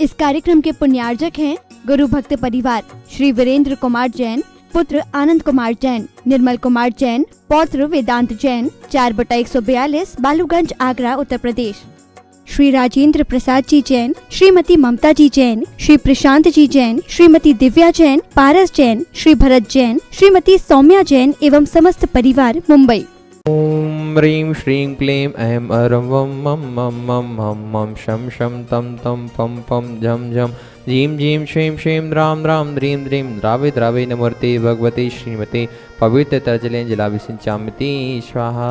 इस कार्यक्रम के पुण्यार्जक हैं गुरु भक्त परिवार, श्री वीरेंद्र कुमार जैन, पुत्र आनंद कुमार जैन, निर्मल कुमार जैन, पौत्र वेदांत जैन, चार बटा एक सौ बयालीस, बालूगंज, आगरा, उत्तर प्रदेश। श्री राजेंद्र प्रसाद जी जैन, श्रीमती ममता जी जैन, श्री प्रशांत जी जैन, श्रीमती दिव्या जैन, पारस जैन, श्री भरत जैन, श्रीमती सौम्या जैन एवं समस्त परिवार, मुंबई। ॐ ह्रीं श्रीं क्लीं ऐं अरं वं मं मं मं मं मं शं शं तं तं पं पं झं झं जीं जीं श्रीं श्रीं द्रां द्रां द्रीं द्रीं द्रावे द्रावे नमूर्ते भगवती श्रीमती पवित्र तर्जलें जलाभिषिंचामिति स्वाहा।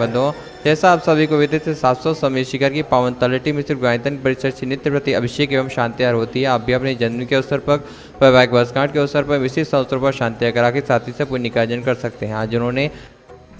बंधुओं, जैसा आप सभी को विदित है सात सौ समय शिखर की पावन तलटी में सिर्फ़ गायतन परिसर से नित्य प्रति अभिषेक एवं शांतियार होती है। आप भी अपने जन्म के अवसर पर, वैवाहिक वर्षगांठ के अवसर पर विशेष अवसरों पर शांतियाँ करा के साथ ही से पुण्य का कर सकते हैं। आज जिन्होंने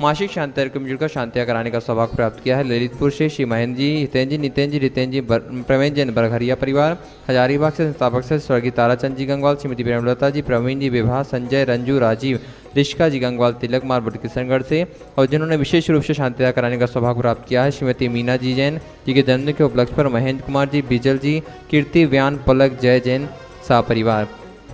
मासिक शांति को मिलकर शांतियाँ कराने का सौभाग्य प्राप्त किया है। ललितपुर से श्री महेंद्र जी हितेंद्र जी नितेंद्र जी रितेंद्र जी प्रवीण जैन बरघरिया परिवार, हजारीबाग से संस्थापक से स्वर्गीय ताराचंद जी गंगवाल, श्रीमती प्रेमलता जी, प्रवीण जी विवाह संजय, रंजू, राजीव, रिश्का जी गंगवाल, तिलक कुमार भट्ट किशनगढ़ से, और जिन्होंने विशेष रूप से शांतियाँ कराने का सौभाग्य प्राप्त किया है, श्रीमती मीना जी जैन, जी के जन्म के उपलक्ष्य पर महेंद्र कुमार जी, बिजल जी, कीर्ति, व्यान, पलक, जय जैन, सा परिवार।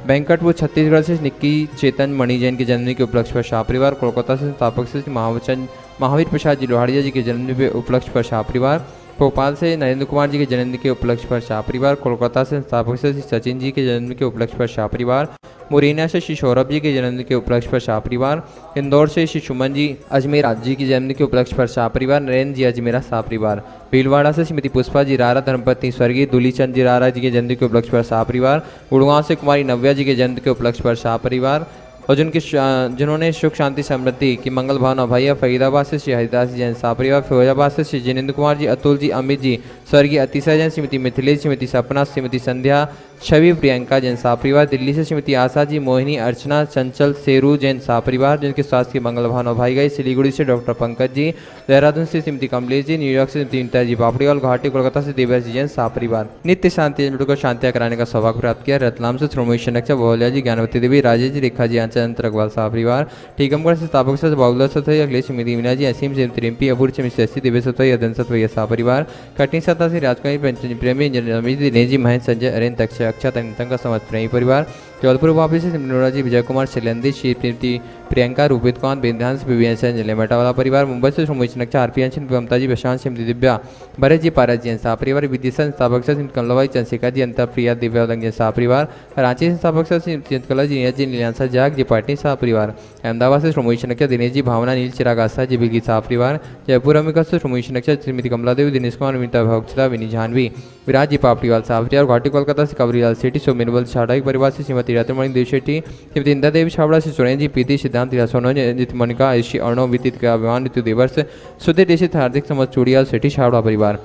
बैंकटपुर छत्तीसगढ़ से निक्की चेतन, मणि जैन के जन्मदिन के उपलक्ष्य पर शाह परिवार, कोलकाता से स्थापक से महावचन, महावीर प्रसाद जी लोहाड़िया जी के जन्मदिन के उपलक्ष्य पर शाह परिवार भोपाल से नरेंद्र कुमार जी के जन्मदिन के उपलक्ष्य पर शाह परिवार, कोलकाता से संस्थापक से सचिन जी के जन्मदिन के उपलक्ष्य पर शाह परिवार, मुरैना से श्री सौरभ जी के जन्मदिन के उपलक्ष्य पर शाह परिवार, इंदौर से श्री सुमन जी, अजमेर जी के जन्मदिन के उपलक्ष्य पर शाह परिवार, नरेंद्र जी, अजमेरा शाह परिवार, भीलवाड़ा से श्रीमती पुष्पा जी, रारा धर्मपत्नी स्वर्गीय दुलीचंद जी, रारा जी के जन्मदिन के उपलक्ष्य पर शाह परिवार, गुड़गांव से कुमारी नव्या जी के जन्मदिन के उपलक्ष्य पर शाह परिवार और जिनकी जिन्होंने सुख, शांति, समृद्धि की मंगल भावना भैया फरीदाबाद से श्री हरिदास जैन सापरिवार फिरोजाबाद से श्री जिनेन्द्र कुमार जी, अतुल जी, अमित जी, स्वर्गीय अतिशा जैन, श्रीमती मिथिलेश, श्रीमती सपना, श्रीमती संध्या छवि प्रियंका जैन सापरिवार दिल्ली से श्रीमती आशा जी, मोहिनी, अर्चना, चंचल, सेरू जैन सापरिवार जिनके स्वास्थ्य की मंगल भावना भाई गई सिलीगुड़ी से डॉक्टर पंकज जी, देहरादून से श्रीमती कमलेश जी न्यूयॉर्क से श्रीमती जी पापड़ीवाल गुवाहाटी, कोलकाता से दिव्या जी जैन सापरिवार नित्य शांति को शांतियाँ कराने का सौभाग्य प्राप्त किया, रतलाम से श्रोमेश नक्शा बहुलिया जी, ज्ञानवती देवी, राजेश जी, रेखा जी, आंचल अग्रवाल सापरिवार टीकमगढ़ से स्थापक से बाबुला सतई अखिलेश श्रीमती मीना जी, असीम से त्रिम्पी अबूर से मिस्टर एस दिव्य सतई अदन सतवैया सापरिवार कटनी सत्ता से राजकुमारी प्रेमी दिनेश जी महेंद्र संजय अरेन तक्ष अक्षा तनितंग का समाज प्रेमी परिवार। जबलपुर वापस से मनोरा जी विजय कुमार शैलेंद्र श्री प्रियंका रूपित कौन बेंध्यान से बीबी एस जलेमेटा वाला परिवार, मुंबई से Sumit Naksha R P N Mamta ji, Prashant Singh, Divya, Bharat ji, Paras ji सह परिवार विदिशा संस्थापक से कमलवाई चंद्रशेखर जी अंतर प्रिया, दिव्या, उदंग सह परिवार, रांची संस्थापक से चिंतकला जी जी नीलांसा जाग जी, पाटनी सह परिवार, अहमदाबाद से श्रोमित नक्शा दिनेश जी, भावना, नील चिराग आस्था जी बिल्गी सह परिवार, जयपुर अमिका से श्रोमित नक्शा श्रीमती कमला देवी, दिनेश कुमार अमिता भक्ता विनी जानवी, विराज जी, पापड़ीवाल साह परिवार, घाटी, कोलकाता से कबरीलाल सेठी सो मिनवल छाड़ा परिवार से श्रीमती रत्नमणि देव शेट्टी श्रीमती इंदा देवी छावड़ा से सुरेंद्र जी प्रीति सिद्धांत सोनोज जित मनिका ऋषि अर्णव विदित का अभिमान ऋतु दिवस सुधीर दीक्षित हार्दिक समझ चूड़िया सेठी छावड़ा परिवार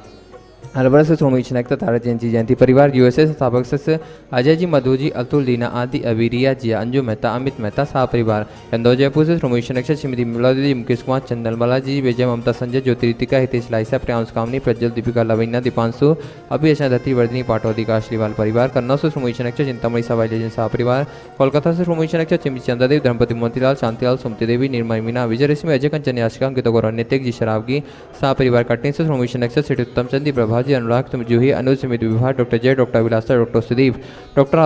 हरबर से सोमी छनकता तारा जयंती जयंती परिवार यूएसए संस्थापक सदस्य अजय जी मधु जी अतुल दीना आदि अबीरिया जिया, अंजू मेहता, अमित मेहता शाह परिवार। इंदौर जयपुर से सोमी छनक श्रीमती मिमला दीदी मुकेश कुमार चंदनबाला जी विजय ममता संजय, ज्योतिरितिका, हितेश लाइसा, प्रियांश कामनी, प्रज्वल दीपिका लवीना दीपांशु अभी अशा दत्ती, वर्धनी पाटौदी का श्रीवाल परिवार कन्नौ से सोमी छनक चिंतामणि सवाई शाह परिवार। कोलकाता से सोमी छनक चिमी चंद्रदेव धर्मपति मोतीलाल, शांतिलाल, सुमति देवी निर्मय मीना विजय रेशमी अजय कंचन याशिका अंकित गौरव नित्यक जी शराबगी शाह परिवार। कटनी से सोमी छनक श्री उत्तम चंदी प्रभा जी अनुराग, तुम जूही अनुज समित विभाग doctor Jay, doctor Vilasa doctor Sudeep, doctor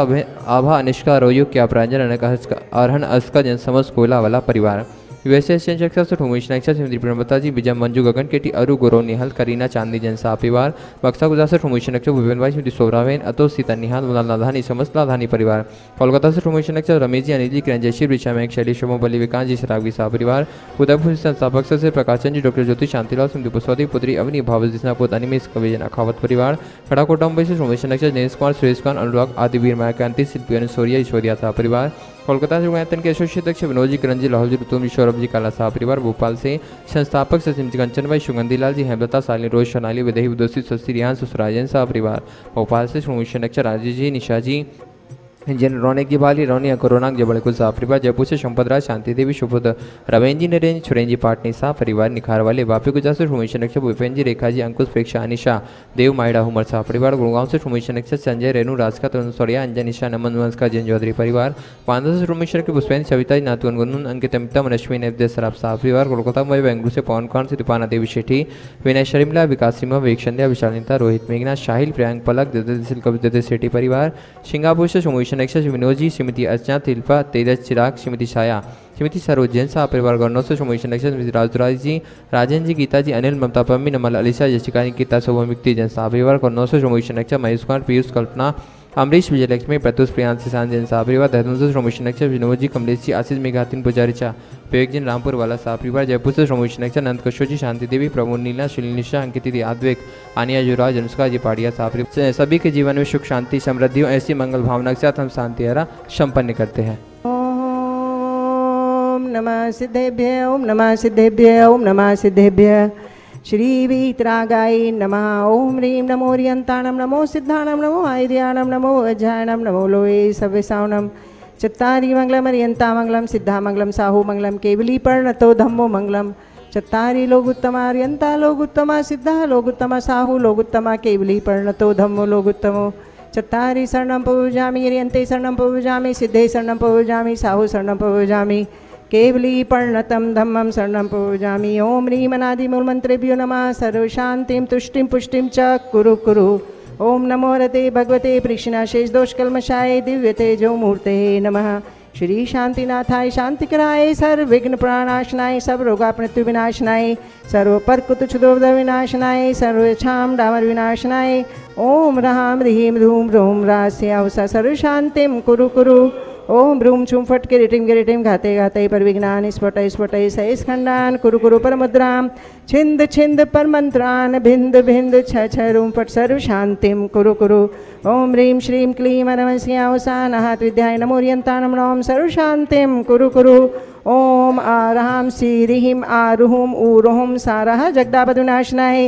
Abha Anishka, रोयु, क्या प्रांजन अरहन अस्का समझ कोयला वाला परिवार। यूएसए शिक्षक उमेश नाइक श्रीमती प्रणवता जी विजय मंजू गगन केटी, अरु गौरव निहाल, करीना चांदी जन परिवार, बक्सा गुजरात से उमेश नक्ष भूपेन भाई स्मृति सोवरावेन, अतो सीता निहाल, मुलाल लाधानी समस्त लाधानी परिवार। कोलकाता से उमेश नक्ष रमेश जी, अनिल जी, किरण जयश्री ऋषा मैक शैली शोभो बली विकांत जी शराबी शाह परिवार। उदयपुर संस्थापक से प्रकाशन जी, डॉक्टर ज्योति शांतिलाल स्मृति पुष्पवती पुत्री अवनी भाव जिसना पुत अनिमेश कविजन अखावत परिवार। खड़ा कोटा मुंबई से उमेश नक्ष दिनेश कुमार, सुरेश खान, अनुराग आदि वीर मायाकांति, शिल्पी अनुसौरिया ईश्वरिया शाह परिवार। कोलकाता से गायतन के एसोसिएट अध्यक्ष विनोद जी करण जी लाहौल जी रुतुम जी, सौरभ जी, काला साहब परिवार, भोपाल से संस्थापक सचिन कंचन भाई, सुगंधी लाल जी, हेमलता साली रोज सोनाली, विदेही विदोषी सस्ती रिहान, ससुराजन साहब परिवार। भोपाल से श्रोमिशन अध्यक्ष राजीव जी, निशा जी जिन रोने की बाली रोनिया कोरोनाक जबड़ कुल साफ़ परिवार जयपुर से संपतराज शांति देवी सुपुत रवेंद्र जी नरेंद्र छुरेन जी पाटनी साफ़ परिवार निखार वाले वापी गुजरात से सुमेश नक्षर भूपेन्द्र जी रेखा जी अंकुश प्रेक्षा अनिशा देव माइडा हुमर साफ़ परिवार गुड़गांव से सुमेश नक्षर संजय रेणु राजका तरुण सोरिया अंजन ईशा नमन वंश का जैन चौधरी परिवार पांडा से सुमेश के पुष्पेन्द्र सविता जी नातुन गुनून अंकित अमिता मनश्वी नवदेव सराब साफ़ परिवार कोलकाता मुंबई बेंगलुरु से पवन खान से दीपाना देवी शेट्टी विनय शर्मिला विकास सिंह विवेक विशालिता रोहित मेघना शाहिल प्रियांक पलक दिल कविता शेट्टी परिवार सिंगापुर से सुमेश नक्षर विनोद जी अर्चना तिल्पा तेजस चिराग श्रीमती छाया श्रीमती सरोज जैन साहब परिवार गणों से सुमेश श्रीमती राजदुराज जी राजेंद्र जी गीता जी अनिल ममता पम्मी नमल अलीसा जशिका गीता मुक्ति जैन साह परिवार गणों से सुमेश नक्षत्र महेश कुमार पीयूष कल्पना अमरीश विजयलक्ष्मी प्रत्युष प्रियांश किसान जैन साहब परिवार देहरादून से विनोद जी, कमलेश जी, आशीष मेघातिन, पुजारी चा विवेक जैन रामपुर वाला साहब परिवार जयपुर से सुमेश नक्षत्र नंद कशोर शांति देवी, प्रमोद नीला शिलिनिशा अंकित दीदी, आद्विक, आनिया युवराज, अनुष्का जी, पाड़िया परिवार सभी के जीवन में सुख, शांति, समृद्धि और ऐसी मंगल भावना के साथ हम शांति, हरा, संपन्न करते हैं। ॐ नमः सिद्धेभ्य ॐ नमः सिद्धेभ्य ॐ नमः सिद्धेभ्य। श्रीवीतरागाय नमः। ॐ ह्रीं नमो रियन्ताणं, नमो सिद्धाणं, नमो आयुर्याणं, नमो अजायणं, नमो लोये सव्यसावणं मङ्गलमर्यन्तामङ्गलं सिद्धामङ्गलं, साहुमङ्गलं, केवलीपर्णतो धम्मो मङ्गलं लोगुत्तमा अर्यन्ता लोगुत्तमा सिद्धा लोगुत्तमा साहु लोगुत्तमा केवलीपर्णतो धम्मो लोगुत्तमो चत्तारि शरणं पूजामि ह्रियन्ते शरणं पूजामि सिद्धे शरणं पूजामि साहु शरणं पूजामि केवली पर्णतं धम्मं शरणं पूजामि। ॐ ह्रीमनादिमूलमन्त्रेभ्यो नमः। सर्वशान्तिं तुष्टिं पुष्टिं च कुरु कुरु। ॐ नमो रते भगवते पृष्णाशेषदोषकल्मषाय दिव्यतेजोमूर्ते नमः श्री शांतिनाथाय शांतिकराय सर्वविघ्न प्राणाशनाय सर्वरोगापमृत्यु विनाशनाय सर्वपर्कुतुच्छुदोद विनाशनाय सर्वक्षाम डामर विनाशनाय ओम ह्रां ह्रीं ह्रूं ह्रूं रास्यावसा सर्वशान्तिं कुरु कुरु। ओम भ्रूं छुं फट् किरीटिं किरीटिं घाते घाते परविघ्नानि स्फुटै स्फुटै सैस्खण्डान् कुरु कुरु परमुद्रां छिन्द छिन्द परमन्त्रान् भिन्द भिन्द छ छ रूं फट् सर्वशान्तिं कुरु कुरु। ॐ ह्रीं श्रीं क्लीं अरमस्यावसानहात् विद्याय नमोर्यन्ताणं नमः सर्वशान्तिं कुरु कुरु। ॐ आरहां सीरिहिं आरुहुं ऊरुहुं सारः, जगदापदुनाशनाय।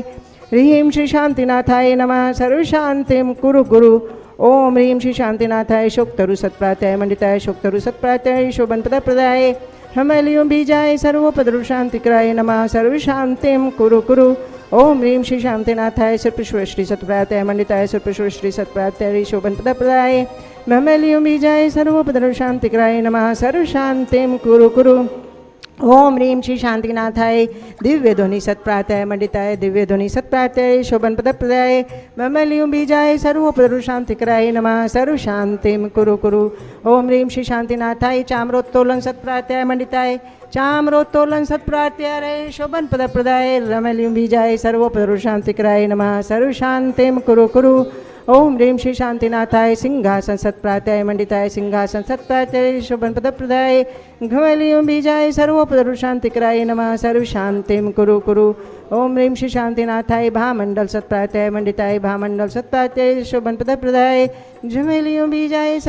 ह्रीं श्री शान्तिनाथाय नमः सर्वशान्तिं कुरु कुरु। ओम ह्रीं श्री शांतिनाथाय शोक्तरु सत्प्रात्याय मंडिताय शोक्तरु सत्प्रात्याय शोभनपदप्रदाय हमलियुं बीजाय सर्वोपद्रु शान्तिक्राय नमः। सर्वशान्तिं कुरु कुरु। ओम ह्रीं श्री शांतिनाथाय सर्पश्वर श्री सत्प्रात्याय मंडिताय सर्पश्वर श्री सत्प्रात्याय शोभनपदप्रदाय हमलियुं बीजाय सर्वोपद्रु शान्तिक्राय नमः। सर्वशान्तिं कुरु कुरु। ओम ह्रीं श्री शांतिनाथाय, दिव्य ध्वनि सत्प्रात्याय मंडिताय दिव्य ध्वनि सत्प्रात्याय शोभन पदप्रदाय ममलियुं बीजाय सर्वोपदरु शांतिकराय नमः, सर्वशान्तिं कुरु कुरु। ओम ह्रीं श्री शांतिनाथाय, चाम्रोत्तोलन सत्प्रात्याय मंडिताय चाम्रोत्तोलन सत्प्रात्याय शोभन पदप्रदाय रमलियुं बीजाय सर्वोपदरु शांतिकराय नमः, सर्वशान्तिं कुरु कुरु। ओम ह्रीं श्री शांतिनाथाय सिंहासन सत्प्रात्याय मंडिताय सिंहासन सत्प्रात्याय शोभन पदप्रदाय घमलियुं बीजाय नमः, सर्वशान्तिं कुरु कुरु। ओम ह्रीं श्री शांतिनाथाय भामंडल सत्प्रात्याय मंडिताय भामंडल सत्प्रात्याय शोभन पदप्रदाय झमेलियुं बीजाय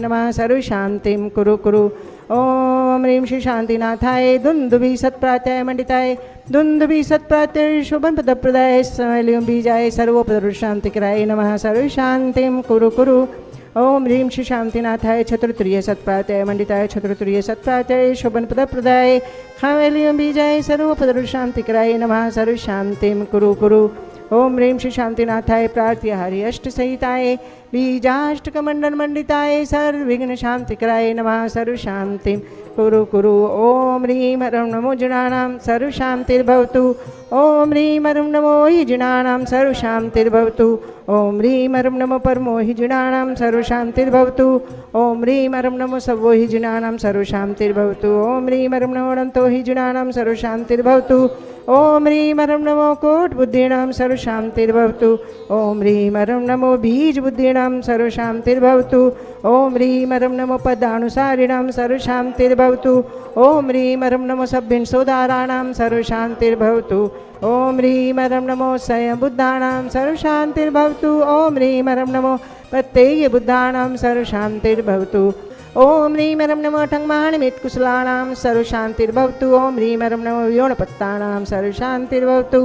नमः, सर्वशान्तिं कुरु कुरु। ओम ह्रीं श्री शांतिनाथाय दुन्दुभि सत्प्रात्याय मंडिताय दुन्दुभि सत्प्रात्याय शोभन पदप्रदाय समलियुं बीजाय सर्वोपदरु शांतिकराय नमः, सर्वशान्तिं कुरु कुरु। ओम ह्रीं श्री शांतिनाथाय, चतुर्तुर्य सत्प्रात्याय मंडिताय, चतुर्तुर्य सत्प्रात्याय शोभन पदप्रदाय, खावेलियं बीजाय सर्वपदरु शांतिकराय नमः, सर्वशान्तिं कुरु कुरु। ओम ह्रीं श्री शांतिनाथाय, प्रार्थ्य हरि अष्टसहिताय बीजाष्टकमण्डल मंडिताय सर्वविघ्न शांतिकराय नमः सर्वशान्तिं कुरु कुरु, ओम ह्रीं हरं नमो जिणानां सर्वशान्तिर्भवतु ओम ह्रीं हरं नमो हि जिणानां सर्वशान्तिर्भवतु ओम ह्रीं हरं नमो परमो हि जिणानां सर्वशान्तिर्भवतु ओम ह्रीं हरं नमो सवो हि जिणानां सर्वशान्तिर्भवतु ओम ह्रीं हरं नमो अनन्तो हि जिणानां सर्वशान्तिर्भवतु ओम ह्रीं हरं नमो कोटबुद्धीनां सर्वशान्तिर्भवतु ओम ह्रीं हरं नमो बीजबुद्धीनां सर्वशान्तिर्भवतु ओम ह्रीं हरं नमो पदानुसारिणां सर्वशान्तिर्भवतु ओम ह्रीं नमो नमो सभ्यन्सोदाराणां सर्वशान्तिर्भवतु। ओम ह्रीं नमो स्वयंबुद्धानां सर्वशान्तिर्भवतु। ओम ह्रीं नमो प्रत्येयबुद्धानां सर्वशान्तिर्भवतु। ॐ ह्रीं हरं नमो ठङ्माणमित्कुशलानां सर्वशान्तिर्भवतु। ॐ ह्रीं हरं नमो योणपत्तानां सर्वशान्तिर्भवतु।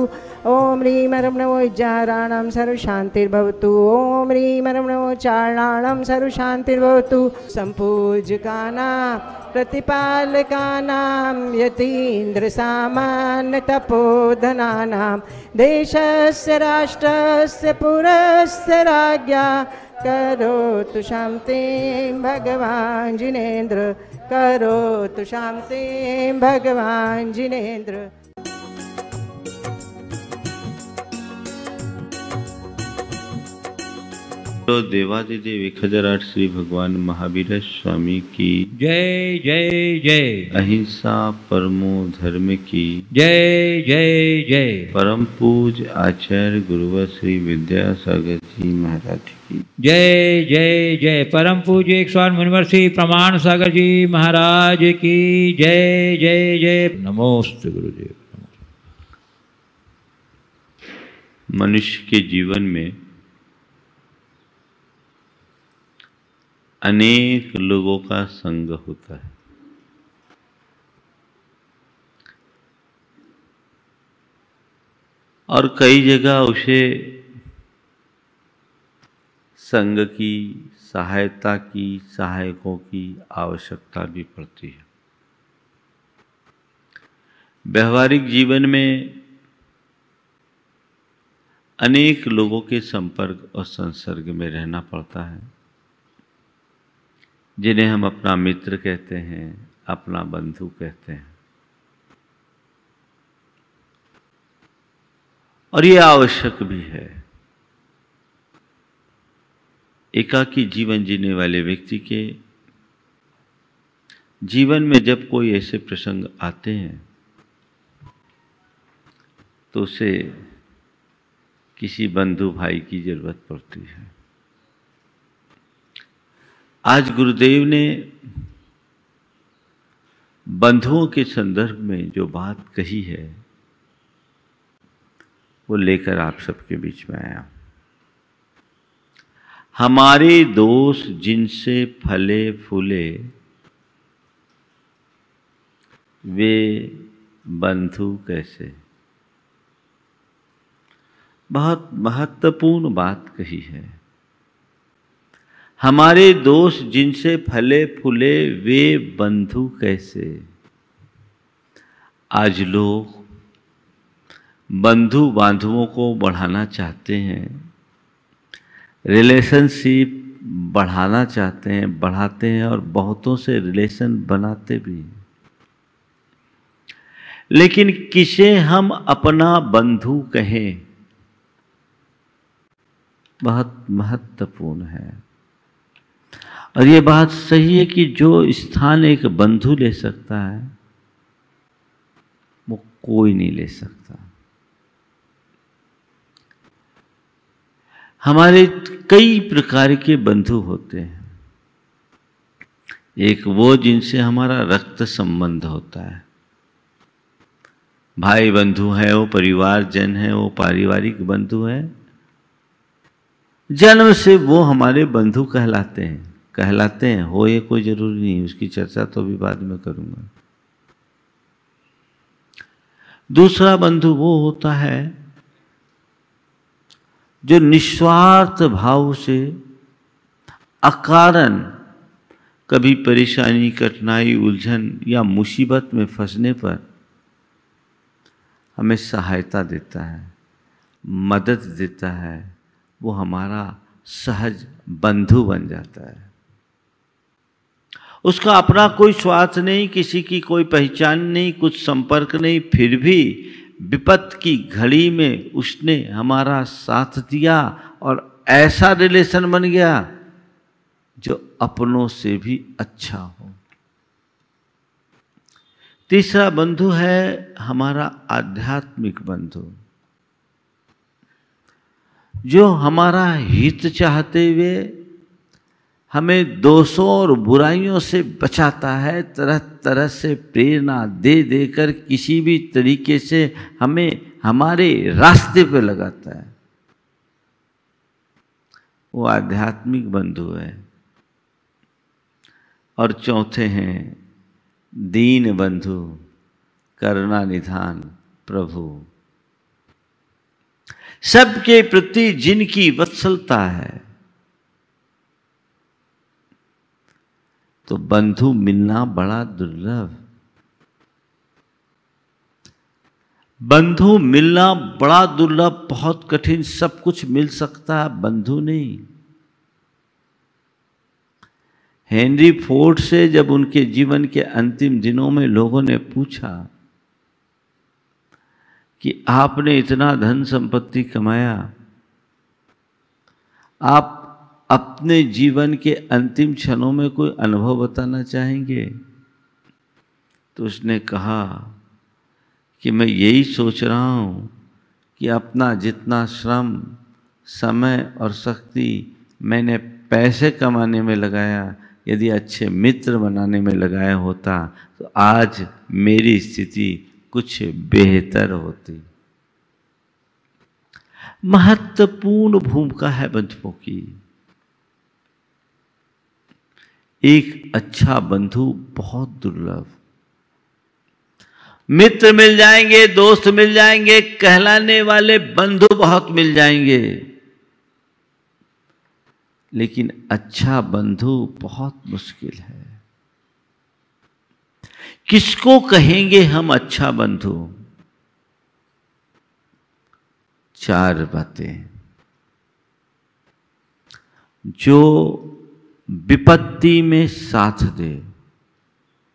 ॐ ह्रीं हरं नमो इज्जाराणां सर्वशान्तिर्भवतु। ॐ ह्रीं हरं नमो चारणाणां सर्वशान्तिर्भवतु। सम्पूजकानां, प्रतिपालकानां यतीन्द्रसामान्यतपोधनानां देशस्य, राष्ट्रस्य, पुरस्य राज्ञा करोतु शान्तिं भगवान् जिनेन्द्र। करोतु शान्तिं भगवान् जिनेन्द्र। तो देवादिदेव एक हज़ार आठ श्री भगवान महावीर स्वामी की। जय जय जय। अहिंसा परमो धर्म की। जय जय जय। परम पूज आचार्य गुरुवर श्री विद्यासागर जी महाराज की। जय जय जय। परम पूज्य एक स्वामी मुनिवर श्री प्रमाण सागर जी महाराज की। जय जय जय। नमोस्त गुरुदेव। मनुष्य के जीवन में अनेक लोगों का संग होता है। और कई जगह उसे संग की, सहायता की, सहायकों की आवश्यकता भी पड़ती है। व्यवहारिक जीवन में अनेक लोगों के संपर्क और संसर्ग में रहना पड़ता है। जिन्हें हम अपना मित्र कहते हैं, अपना बंधु कहते हैं। और ये आवश्यक भी है। एकाकी जीवन जीने वाले व्यक्ति के जीवन में जब कोई ऐसे प्रसंग आते हैं तो उसे किसी बंधु भाई की ज़रूरत पड़ती है। आज गुरुदेव ने बंधुओं के संदर्भ में जो बात कही है, वो लेकर आप सबके बीच में आया हमारे दोस्त जिनसे फले फूले, वे बंधु कैसे? बहुत महत्वपूर्ण बात कही है। हमारे दोस्त जिनसे फले फूले, वे बंधु कैसे? आज लोग बंधु बांधवों को बढ़ाना चाहते हैं रिलेशनशिप बढ़ाना चाहते हैं, बढ़ाते हैं और बहुतों से रिलेशन बनाते भी हैं। लेकिन किसे हम अपना बंधु कहें? बहुत महत्वपूर्ण है। और ये बात सही है कि जो स्थान एक बंधु ले सकता है, वो कोई नहीं ले सकता। हमारे कई प्रकार के बंधु होते हैं। एक वो जिनसे हमारा रक्त संबंध होता है। भाई बंधु है, वो परिवार जन है, वो पारिवारिक बंधु है। जन्म से वो हमारे बंधु कहलाते हैं। कहलाते हैं। हो ये कोई ज़रूरी नहीं उसकी चर्चा तो भी बाद में करूँगा। दूसरा बंधु वो होता है जो निस्वार्थ भाव से अकारण कभी परेशानी, कठिनाई, उलझन या मुसीबत में फंसने पर हमें सहायता देता है, मदद देता है, वो हमारा सहज बंधु बन जाता है। उसका अपना कोई स्वार्थ नहीं, किसी की कोई पहचान नहीं, कुछ संपर्क नहीं, फिर भी विपत की घड़ी में उसने हमारा साथ दिया और ऐसा रिलेशन बन गया जो अपनों से भी अच्छा हो। तीसरा बंधु है हमारा आध्यात्मिक बंधु, जो हमारा हित चाहते हुए हमें दोषों और बुराइयों से बचाता है तरह तरह से प्रेरणा दे देकर किसी भी तरीके से हमें हमारे रास्ते पर लगाता है। वो आध्यात्मिक बंधु है। और चौथे हैं, दीन बंधु, करुणा निधान, प्रभु। सबके प्रति जिनकी वत्सलता है तो बंधु मिलना बड़ा दुर्लभ। बंधु मिलना बड़ा दुर्लभ, बहुत कठिन, सब कुछ मिल सकता है, बंधु नहीं। हेनरी फोर्ड से जब उनके जीवन के अंतिम दिनों में लोगों ने पूछा कि आपने इतना धन संपत्ति कमाया, आप अपने जीवन के अंतिम क्षणों में कोई अनुभव बताना चाहेंगे? तो उसने कहा कि मैं यही सोच रहा हूँ कि अपना जितना श्रम, समय और शक्ति मैंने पैसे कमाने में लगाया, यदि अच्छे मित्र बनाने में लगाया होता तो आज मेरी स्थिति कुछ बेहतर होती। महत्वपूर्ण भूमिका है बंधुओं की। एक अच्छा बंधु बहुत दुर्लभ। मित्र मिल जाएँगे, दोस्त मिल जाएँगे, कहलाने वाले बंधु बहुत मिल जाएँगे। लेकिन अच्छा बंधु बहुत मुश्किल है। किसको कहेंगे हम अच्छा बंधु? चार बातें। जो विपत्ति में साथ दे।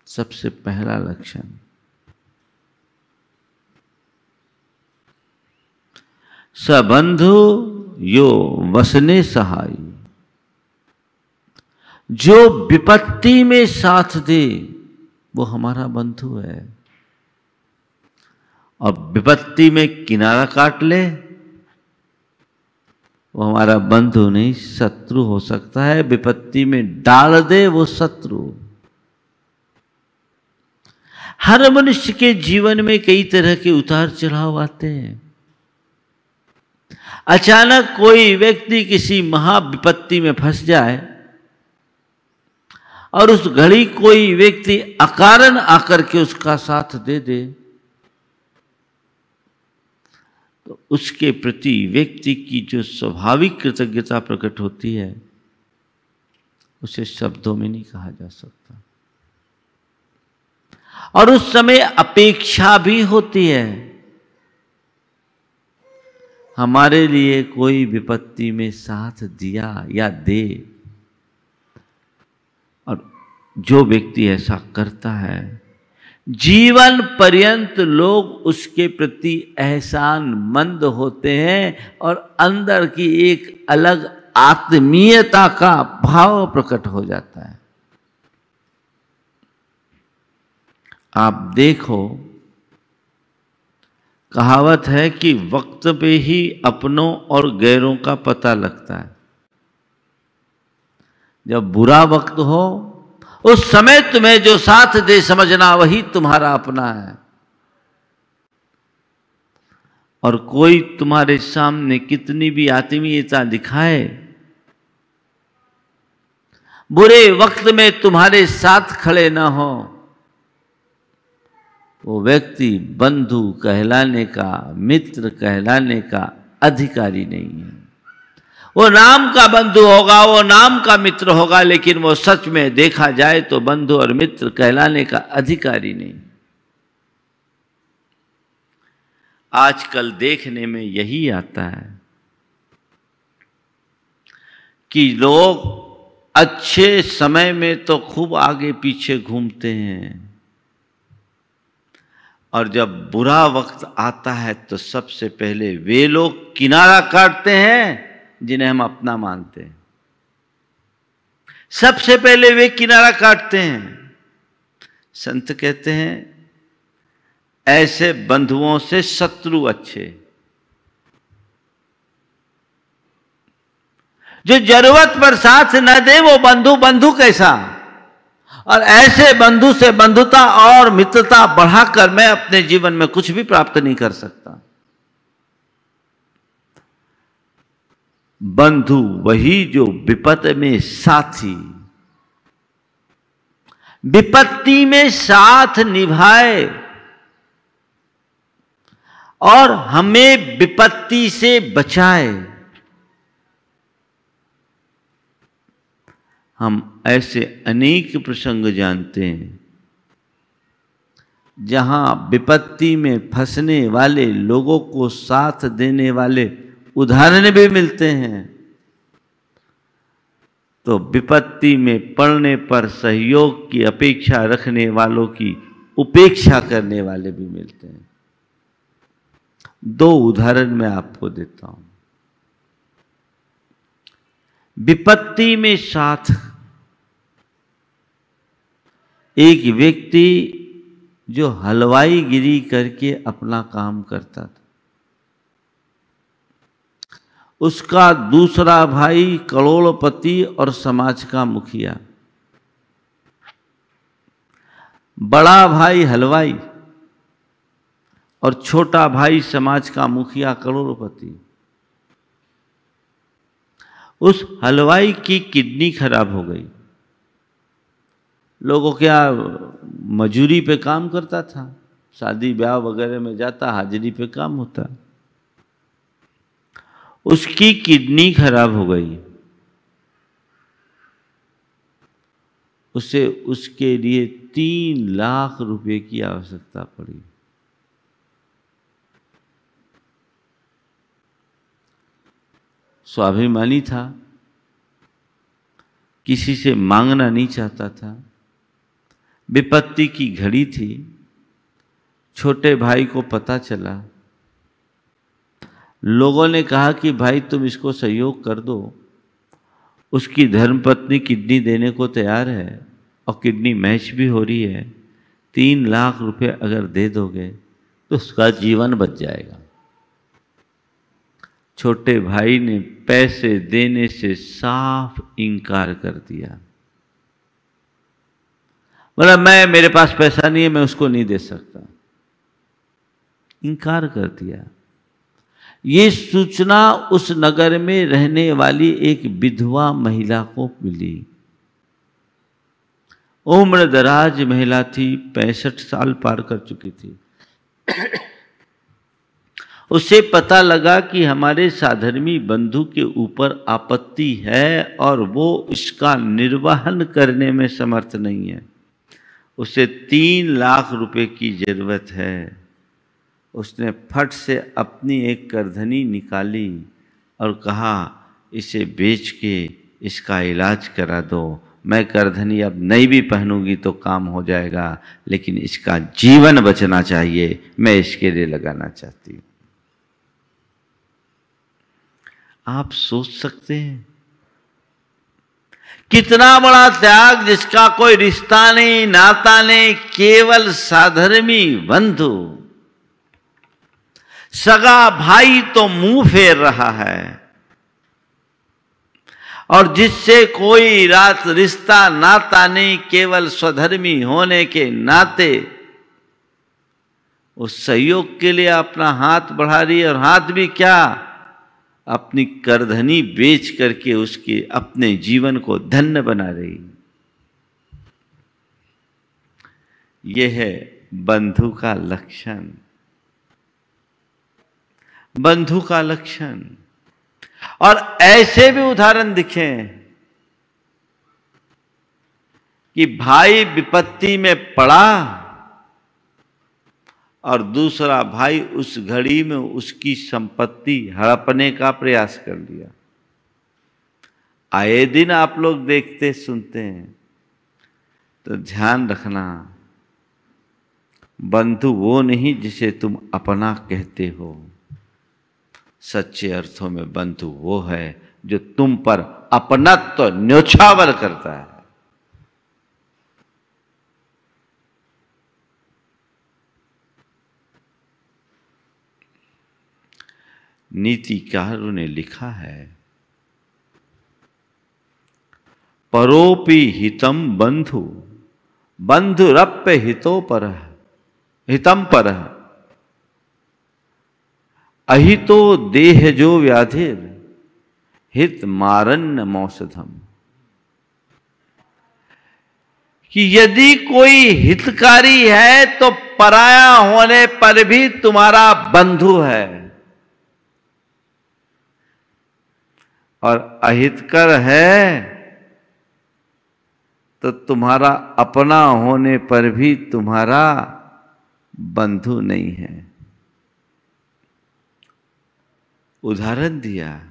सबसे पहला लक्षण। सबंधु यो वसने सहाय। जो विपत्ति में साथ दे, वो हमारा बंधु है। और विपत्ति में किनारा काट ले वो हमारा बंधु नहीं, शत्रु हो सकता है, विपत्ति में डाल दे वो शत्रु। हर मनुष्य के जीवन में कई तरह के उतार चढ़ाव आते हैं। अचानक कोई व्यक्ति किसी महाविपत्ति में फंस जाए और उस घड़ी कोई व्यक्ति अकारण आकर के उसका साथ दे दे। तो उसके प्रति व्यक्ति की जो स्वाभाविक कृतज्ञता प्रकट होती है, उसे शब्दों में नहीं कहा जा सकता। और उस समय अपेक्षा भी होती है। हमारे लिए कोई विपत्ति में साथ दिया या दे, और जो व्यक्ति ऐसा करता है जीवन पर्यंत लोग उसके प्रति एहसान मंद होते हैं और अंदर की एक अलग आत्मीयता का भाव प्रकट हो जाता है। आप देखो, कहावत है कि वक्त पे ही अपनों और गैरों का पता लगता है। जब बुरा वक्त हो उस समय तुम्हें जो साथ दे समझना, वही तुम्हारा अपना है। और कोई तुम्हारे सामने कितनी भी आत्मीयता दिखाए, बुरे वक्त में तुम्हारे साथ खड़े ना हो, वो व्यक्ति बंधु कहलाने का, मित्र कहलाने का अधिकारी नहीं है। वो नाम का बंधु होगा, वो नाम का मित्र होगा, लेकिन वो सच में देखा जाए तो बंधु और मित्र कहलाने का अधिकारी नहीं। आजकल देखने में यही आता है कि लोग अच्छे समय में तो खूब आगे पीछे घूमते हैं, और जब बुरा वक्त आता है तो सबसे पहले वे लोग किनारा काटते हैं जिन्हें हम अपना मानते हैं। सबसे पहले वे किनारा काटते हैं। संत कहते हैं, ऐसे बंधुओं से शत्रु अच्छे। जो ज़रूरत पर साथ न दे, वो बंधु बंधु कैसा? और ऐसे बंधु से बंधुता और मित्रता बढ़ाकर मैं अपने जीवन में कुछ भी प्राप्त नहीं कर सकता। बंधु वही जो विपत में साथी। विपत्ति में साथ निभाए और हमें विपत्ति से बचाए। हम ऐसे अनेक प्रसंग जानते हैं, जहाँ विपत्ति में फंसने वाले, लोगों को साथ देने वाले उदाहरण भी मिलते हैं। तो विपत्ति में पड़ने पर सहयोग की अपेक्षा रखने वालों की उपेक्षा करने वाले भी मिलते हैं। दो उदाहरण मैं आपको देता हूँ। विपत्ति में साथ। एक व्यक्ति जो हलवाई गिरी करके अपना काम करता था। उसका दूसरा भाई करोड़पति और समाज का मुखिया। बड़ा भाई हलवाई और छोटा भाई समाज का मुखिया करोड़पति। उस हलवाई की किडनी खराब हो गई। लोगों क्या मजूरी पे काम करता था, शादी ब्याह वगैरह में जाता, हाजिरी पे काम होता। उसकी किडनी खराब हो गई। उसे उसके लिए तीन लाख रुपए की आवश्यकता पड़ी। स्वाभिमानी था। किसी से मांगना नहीं चाहता था। विपत्ति की घड़ी थी। छोटे भाई को पता चला लोगों ने कहा कि भाई तुम इसको सहयोग कर दो। उसकी धर्मपत्नी किडनी देने को तैयार है और किडनी मैच भी हो रही है। तीन लाख रुपए अगर दे दोगे तो उसका जीवन बच जाएगा। छोटे भाई ने पैसे देने से साफ़ इनकार कर दिया। बोला मैं, मेरे पास पैसा नहीं है, मैं उसको नहीं दे सकता। इनकार कर दिया। ये सूचना उस नगर में रहने वाली एक विधवा महिला को मिली। उम्र दराज महिला थी, पैंसठ साल पार कर चुकी थी। उसे पता लगा कि हमारे साधर्मी बंधु के ऊपर आपत्ति है और वो इसका निर्वहन करने में समर्थ नहीं है। उसे तीन लाख रुपए की ज़रूरत है। उसने फट से अपनी एक करधनी निकाली और कहा, इसे बेच के इसका इलाज करा दो। मैं करधनी अब नहीं भी पहनूँगी तो काम हो जाएगा, लेकिन इसका जीवन बचना चाहिए। मैं इसके लिए लगाना चाहती हूँ। आप सोच सकते हैं, कितना बड़ा त्याग जिसका कोई रिश्ता नहीं, नाता नहीं, केवल साधर्मी बंधु। सगा भाई तो मुँह फेर रहा है। और जिससे कोई रात रिश्ता नाता नहीं, केवल स्वधर्मी होने के नाते, उस सहयोग के लिए अपना हाथ बढ़ा रही और हाथ भी क्या? अपनी करधनी बेच करके उसके अपने जीवन को धन्य बना रही। यह है बंधु का लक्षण। बंधु का लक्षण। और ऐसे भी उदाहरण दिखे कि भाई विपत्ति में पड़ा और दूसरा भाई उस घड़ी में उसकी संपत्ति हड़पने का प्रयास कर लिया। आए दिन आप लोग देखते, सुनते हैं। तो ध्यान रखना, बंधु वो नहीं जिसे तुम अपना कहते हो। सच्चे अर्थों में बंधु वो है जो तुम पर अपनत्व न्योछावर करता है। नीतिकारों ने लिखा है, परोपि हितम बंधु, बंधुरप्य हितो पर हितम पर। अहितो देह जो व्याधिर, हित मारण्य मौसधम कि यदि कोई हितकारी है तो पराया होने पर भी तुम्हारा बंधु है। और अहितकर है तो तुम्हारा अपना होने पर भी तुम्हारा बंधु नहीं है। उदाहरण दिया।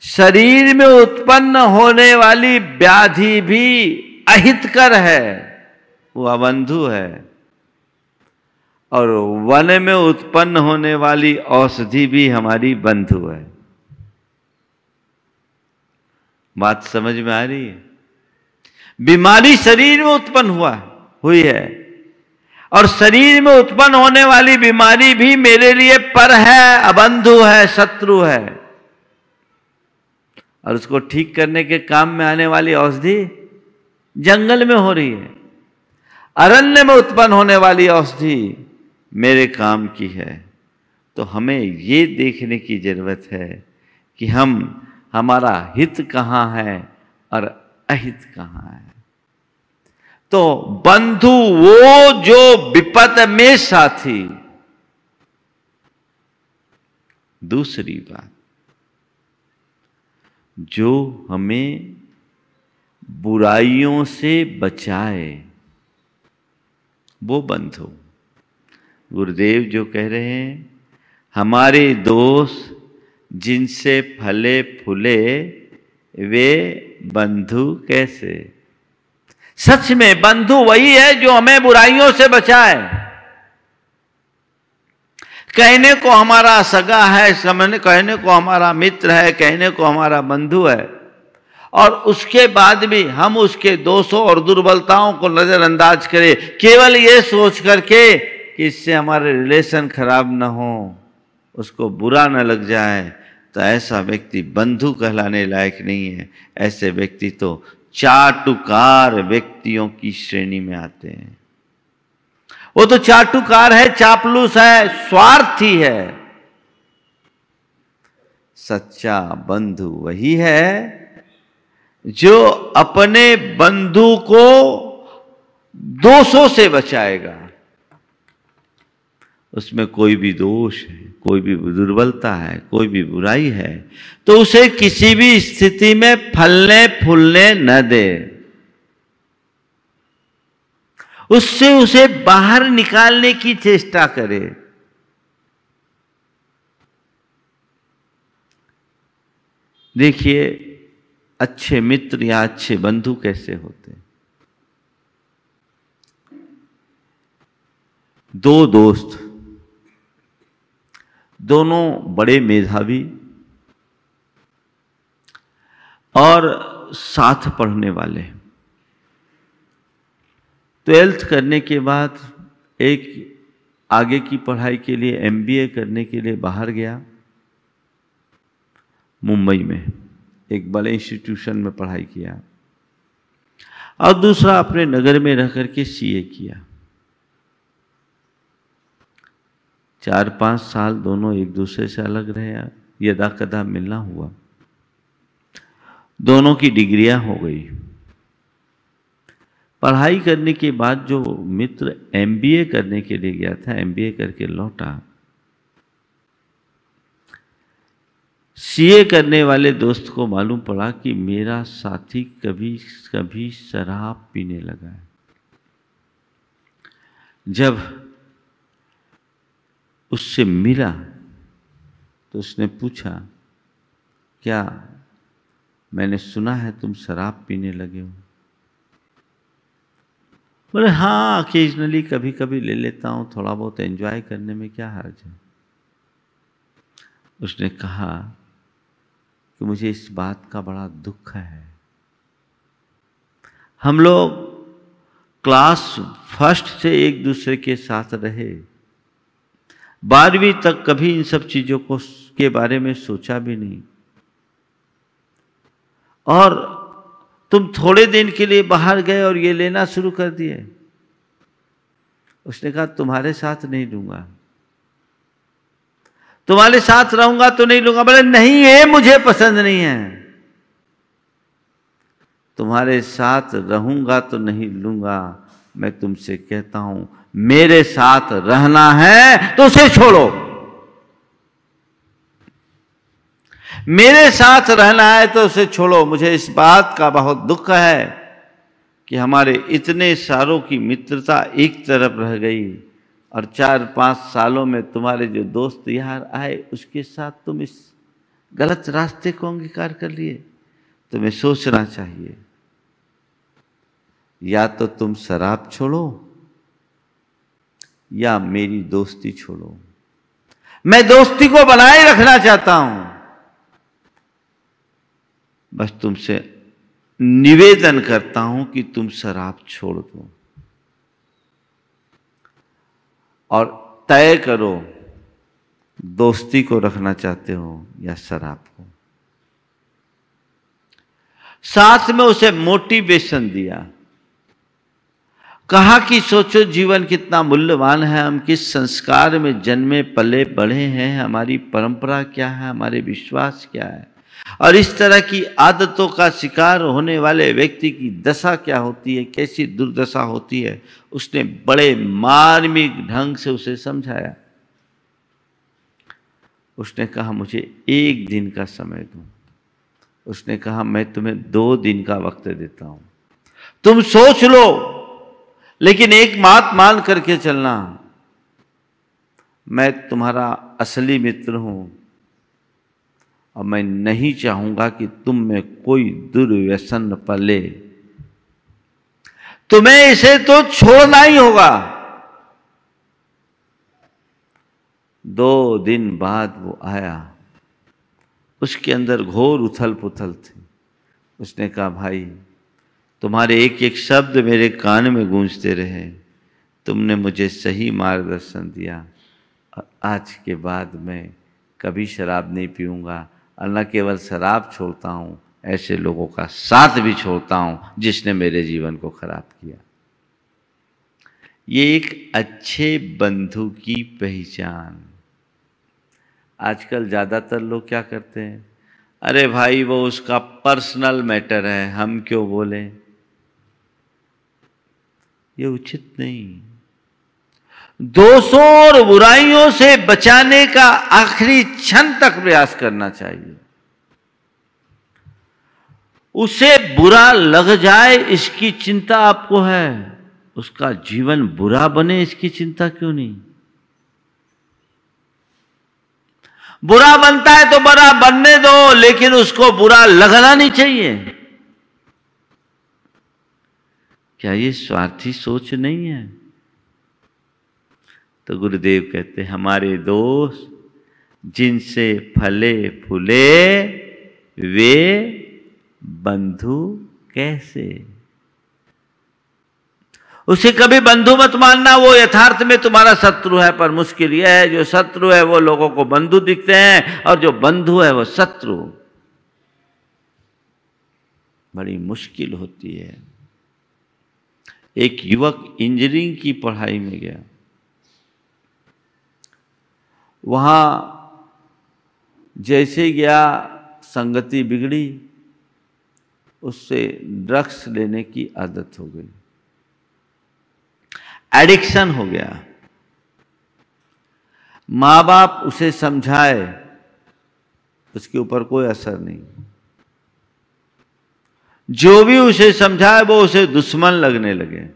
शरीर में उत्पन्न होने वाली व्याधि भी अहितकर है, वो अबंधु है। और वन में उत्पन्न होने वाली औषधि भी हमारी बंधु है। बात समझ में आ रही है? बीमारी शरीर में उत्पन्न हुआ, हुई है। और शरीर में उत्पन्न होने वाली बीमारी भी मेरे लिए पर है, अबंधु है, शत्रु है। और उसको ठीक करने के काम में आने वाली औषधि जंगल में हो रही है। अरण्य में उत्पन्न होने वाली औषधि मेरे काम की है। तो हमें ये देखने की ज़रूरत है कि हम, हमारा हित कहाँ है और अहित कहाँ है। तो बंधु वो जो विपद में साथी। दूसरी बात, जो हमें बुराइयों से बचाए, वो बंधु। गुरुदेव जो कह रहे हैं, हमारे दोस्त जिनसे फले फूले, वे बंधु कैसे? सच में बंधु वही है जो हमें बुराइयों से बचाए। कहने को हमारा सगा है, समझने, कहने को हमारा मित्र है, कहने को हमारा बंधु है। और उसके बाद भी हम उसके दोषों और दुर्बलताओं को नजरअंदाज करें। केवल ये सोच करके कि इससे हमारे रिलेशन खराब ना हो, उसको बुरा न लग जाए तो ऐसा व्यक्ति बंधु कहलाने लायक नहीं है। ऐसे व्यक्ति तो चाटुकार व्यक्तियों की श्रेणी में आते हैं। वो तो चाटुकार है, चापलूस है, स्वार्थी है। सच्चा बंधु वही है जो अपने बंधु को दोषों से बचाएगा। उसमें कोई भी दोष है। कोई भी दुर्बलता है, कोई भी बुराई है तो उसे किसी भी स्थिति में फलने फूलने न दे। उससे उसे बाहर निकालने की चेष्टा करे। देखिए, अच्छे मित्र या अच्छे बंधु कैसे होते हैं? दो दोस्त दोनों बड़े मेधावी और साथ पढ़ने वाले। ट्वेल्थ करने के बाद एक आगे की पढ़ाई के लिए एमबीए करने के लिए बाहर गया, मुंबई में एक बड़े इंस्टीट्यूशन में पढ़ाई किया। और दूसरा अपने नगर में रह करके सीए किया। चार पाँच साल दोनों एक दूसरे से अलग रहे यदा कदा मिलना हुआ। दोनों की डिग्रियाँ हो गई। पढ़ाई करने के बाद जो मित्र एमबीए करने के लिए गया था एमबीए करके लौटा। सीए करने वाले दोस्त को मालूम पड़ा कि मेरा साथी कभी कभी शराब पीने लगा है। जब उससे मिला तो उसने पूछा, क्या मैंने सुना है तुम शराब पीने लगे हो? बोले हाँ ऑकेजनली कभी कभी ले लेता हूँ थोड़ा बहुत एंजॉय करने में क्या हर्ज है? उसने कहा कि, मुझे इस बात का बड़ा दुख है। हम लोग क्लास फ़र्स्ट से एक दूसरे के साथ रहे बारहवीं तक कभी इन सब चीज़ों को के बारे में सोचा भी नहीं। और तुम थोड़े दिन के लिए बाहर गए और ये लेना शुरू कर दिए। उसने कहा, तुम्हारे साथ नहीं लूँगा। तुम्हारे साथ रहूँगा तो नहीं लूँगा। बोले, नहीं ये मुझे पसंद नहीं है। तुम्हारे साथ रहूँगा तो नहीं लूँगा। मैं तुमसे कहता हूँ, मेरे साथ रहना है तो उसे छोड़ो। मेरे साथ रहना है तो उसे छोड़ो। मुझे इस बात का बहुत दुख है कि हमारे इतने सालों की मित्रता एक तरफ़ रह गई और चार पाँच सालों में तुम्हारे जो दोस्त यार आए, उसके साथ तुम इस गलत रास्ते को अंगीकार कर लिए। तुम्हें सोचना चाहिए। या तो तुम शराब छोड़ो या मेरी दोस्ती छोड़ो। मैं दोस्ती को बनाए रखना चाहता हूँ। बस तुमसे निवेदन करता हूँ कि तुम शराब छोड़ दो। और तय करो, दोस्ती को रखना चाहते हो या शराब को। साथ में उसे मोटिवेशन दिया। कहा कि सोचो जीवन कितना मूल्यवान है, हम किस संस्कार में जन्मे, पले, बढ़े हैं, हमारी परंपरा क्या है, हमारे विश्वास क्या है? और इस तरह की आदतों का शिकार होने वाले व्यक्ति की दशा क्या होती है, कैसी दुर्दशा होती है, उसने बड़े मार्मिक ढंग से उसे समझाया। उसने कहा, मुझे एक दिन का समय दो। उसने कहा, मैं तुम्हें दो दिन का वक्त देता हूँ। तुम सोच लो लेकिन एक बात मान करके चलना, मैं तुम्हारा असली मित्र हूँ और मैं नहीं चाहूँगा कि तुम में कोई दुर्व्यसन पले। तुम्हें इसे तो छोड़ना ही होगा। दो दिन बाद वो आया, उसके अंदर घोर उथल पुथल थी। उसने कहा, भाई तुम्हारे एक एक शब्द मेरे कान में गूंजते रहे। तुमने मुझे सही मार्गदर्शन दिया। और आज के बाद मैं कभी शराब नहीं पीऊँगा और न केवल शराब छोड़ता हूँ, ऐसे लोगों का साथ भी छोड़ता हूँ जिसने मेरे जीवन को खराब किया। ये एक अच्छे बंधु की पहचान। आजकल ज़्यादातर लोग क्या करते हैं? अरे भाई, वो उसका पर्सनल मैटर है, हम क्यों बोले? ये उचित नहीं। दोषों और बुराइयों से बचाने का आखिरी क्षण तक प्रयास करना चाहिए। उसे बुरा लग जाए, इसकी चिंता आपको है। उसका जीवन बुरा बने, इसकी चिंता क्यों नहीं? बुरा बनता है तो बुरा बनने दो, लेकिन उसको बुरा लगना नहीं चाहिए। क्या ये स्वार्थी सोच नहीं है? तो गुरुदेव कहते, हमारे दोस्त जिनसे फले फूले, वे बंधु कैसे? उसे कभी बंधु मत मानना, वो यथार्थ में तुम्हारा शत्रु है, पर मुश्किल यह है, जो शत्रु है, वो लोगों को बंधु दिखते हैं, और जो बंधु है, वो शत्रु। बड़ी मुश्किल होती है। एक युवक इंजीनियरिंग की पढ़ाई में गया। वहाँ जैसे गया, संगति बिगड़ी, उससे ड्रग्स लेने की आदत हो गई। एडिक्शन हो गया। माँ बाप उसे समझाए, उसके ऊपर कोई असर नहीं। जो भी उसे समझाए, वो उसे दुश्मन लगने लगे।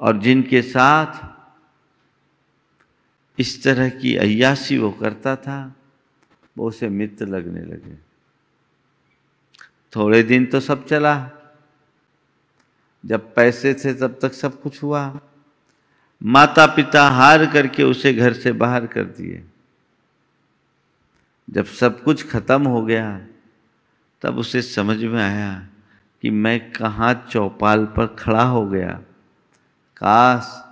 और जिनके साथ इस तरह की अयासी वो करता था, वो उसे मित्र लगने लगे। थोड़े दिन तो सब चला। जब पैसे थे, तब तक सब कुछ हुआ। माता पिता हार करके उसे घर से बाहर कर दिए। जब सब कुछ खत्म हो गया तब उसे समझ में आया कि मैं कहाँ चौपाल पर खड़ा हो गया। काश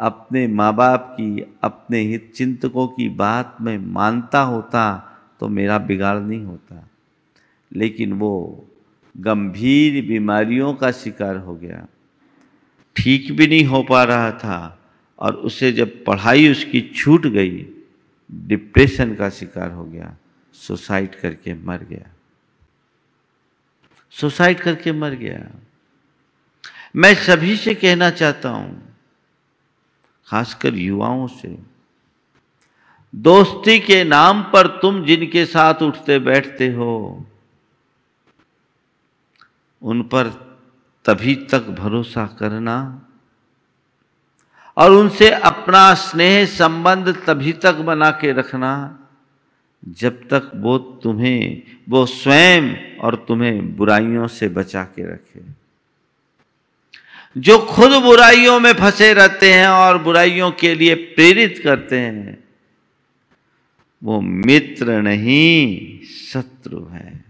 अपने माँ बाप की, अपने हित चिंतकों की बात में मानता होता तो मेरा बिगाड़ नहीं होता। लेकिन वो गंभीर बीमारियों का शिकार हो गया। ठीक भी नहीं हो पा रहा था और उसे जब पढ़ाई उसकी छूट गई, डिप्रेशन का शिकार हो गया, सुसाइड करके मर गया। सुसाइड करके मर गया। मैं सभी से कहना चाहता हूँ, खासकर युवाओं से, दोस्ती के नाम पर तुम जिनके साथ उठते बैठते हो, उन पर तभी तक भरोसा करना और उनसे अपना स्नेह संबंध तभी तक बना के रखना जब तक वो तुम्हें, वो स्वयं और तुम्हें बुराइयों से बचा के रखे। जो खुद बुराइयों में फंसे रहते हैं और बुराइयों के लिए प्रेरित करते हैं, वो मित्र नहीं, शत्रु है।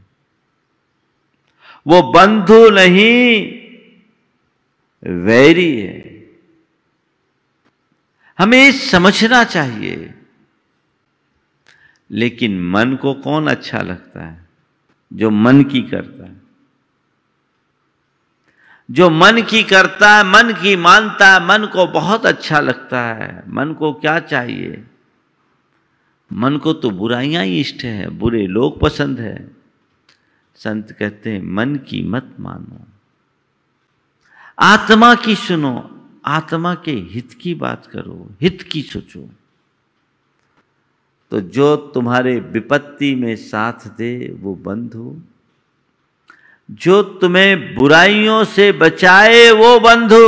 वो बंधु नहीं, वैरी है। हमें समझना चाहिए लेकिन मन को कौन अच्छा लगता है? जो मन की करता है। जो मन की करता है, मन की मानता है, मन को बहुत अच्छा लगता है। मन को क्या चाहिए? मन को तो बुराइयाँ ही इष्ट है, बुरे लोग पसंद है। संत कहते हैं, मन की मत मानो। आत्मा की सुनो, आत्मा के हित की बात करो, हित की सोचो। तो जो तुम्हारे विपत्ति में साथ दे, वो बंधु जो तुम्हें बुराइयों से बचाए, वो बंधु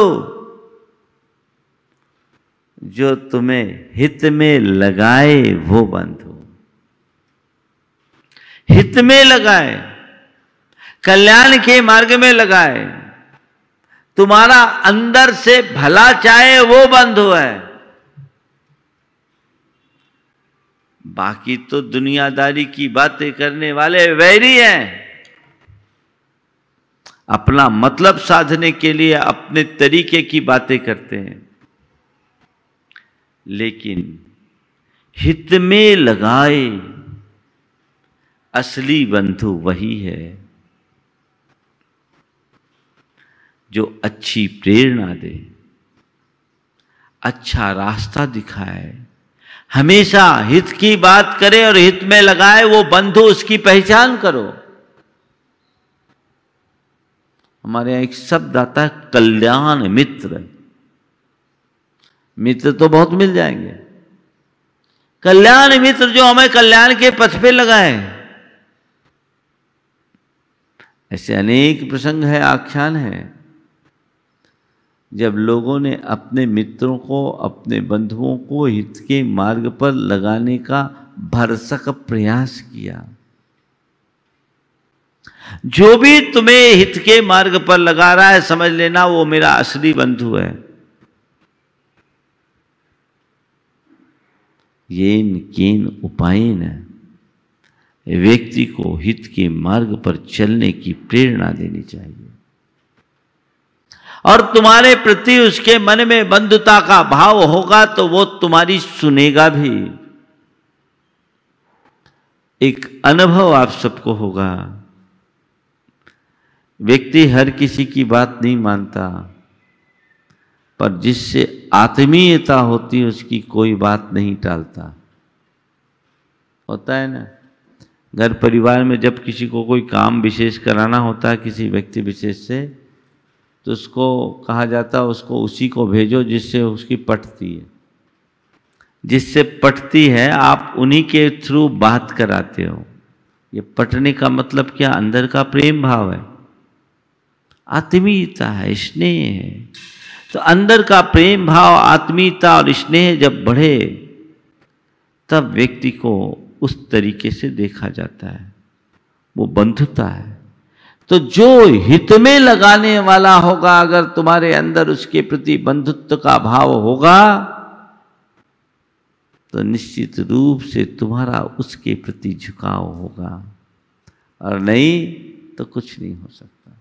जो तुम्हें हित में लगाए, वो बंधु हित में लगाए, कल्याण के मार्ग में लगाए, तुम्हारा अंदर से भला चाहे, वो बंधु है। बाकी तो दुनियादारी की बातें करने वाले वैरी हैं। अपना मतलब साधने के लिए अपने तरीके की बातें करते हैं। लेकिन हित में लगाए असली बंधु वही है जो अच्छी प्रेरणा दे अच्छा रास्ता दिखाए। हमेशा हित की बात करे और हित में लगाए, वो बंधु उसकी पहचान करो। हमारे यहाँ एक शब्द आता है, कल्याण मित्र। मित्र तो बहुत मिल जाएँगे। कल्याण मित्र जो हमें कल्याण के पथ पे लगाए। ऐसे अनेक प्रसंग है, आख्यान है। जब लोगों ने अपने मित्रों को, अपने बंधुओं को हित के मार्ग पर लगाने का भरसक प्रयास किया। जो भी तुम्हें हित के मार्ग पर लगा रहा है, समझ लेना वो मेरा असली बंधु है। येन केन उपायन व्यक्ति को हित के मार्ग पर चलने की प्रेरणा देनी चाहिए। और तुम्हारे प्रति उसके मन में बंधुता का भाव होगा तो वो तुम्हारी सुनेगा भी। एक अनुभव आप सबको होगा। व्यक्ति हर किसी की बात नहीं मानता, पर जिससे आत्मीयता होती उसकी कोई बात नहीं टालता। होता है ना? घर परिवार में जब किसी को कोई काम विशेष कराना होता है, किसी व्यक्ति विशेष से तो उसको कहा जाता है, उसको उसी को भेजो जिससे उसकी पटती है। जिससे पटती है, आप उन्हीं के थ्रू बात कराते हो। ये पटने का मतलब क्या? अंदर का प्रेम भाव है। आत्मीयता है, स्नेह है। तो अंदर का प्रेम भाव, आत्मीयता और स्नेह जब बढ़े, तब व्यक्ति को उस तरीके से देखा जाता है। वो बंधुता है। तो जो हित में लगाने वाला होगा, अगर तुम्हारे अंदर उसके प्रति बंधुत्व का भाव होगा तो निश्चित रूप से तुम्हारा उसके प्रति झुकाव होगा। और नहीं तो कुछ नहीं हो सकता।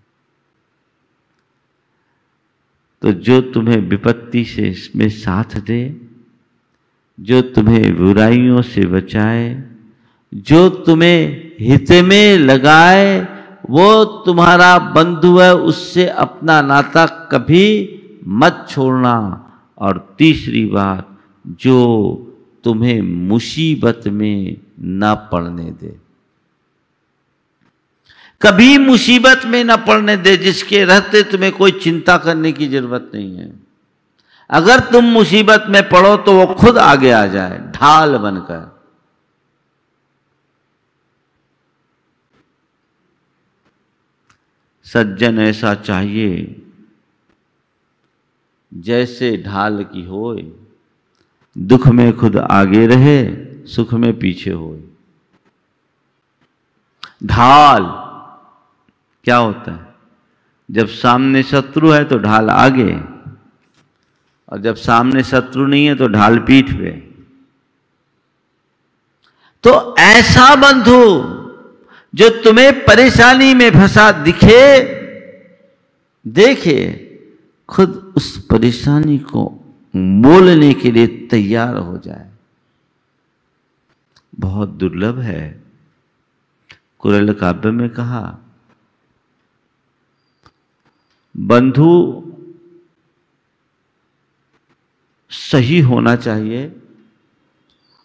तो जो तुम्हें विपत्ति से इसमें साथ दे, जो तुम्हें बुराइयों से बचाए, जो तुम्हें हित में लगाए वो तुम्हारा बंधु है, उससे अपना नाता कभी मत छोड़ना। और तीसरी बात, जो तुम्हें मुसीबत में न पड़ने दे। कभी मुसीबत में न पड़ने दे, जिसके रहते तुम्हें कोई चिंता करने की ज़रूरत नहीं है। अगर तुम मुसीबत में पड़ो तो वो खुद आगे आ जाए, ढाल बनकर। सज्जन ऐसा चाहिए, जैसे ढाल की होए। दुख में खुद आगे रहे, सुख में पीछे होए। ढाल, क्या होता है? जब सामने शत्रु है तो ढाल आगे, और जब सामने शत्रु नहीं है तो ढाल पीठ पे। तो ऐसा बंधु जो तुम्हें परेशानी में फंसा दिखे, देखे, खुद उस परेशानी को बोलने के लिए तैयार हो जाए। बहुत दुर्लभ है। कुरल काव्य में कहा, बंधु सही होना चाहिए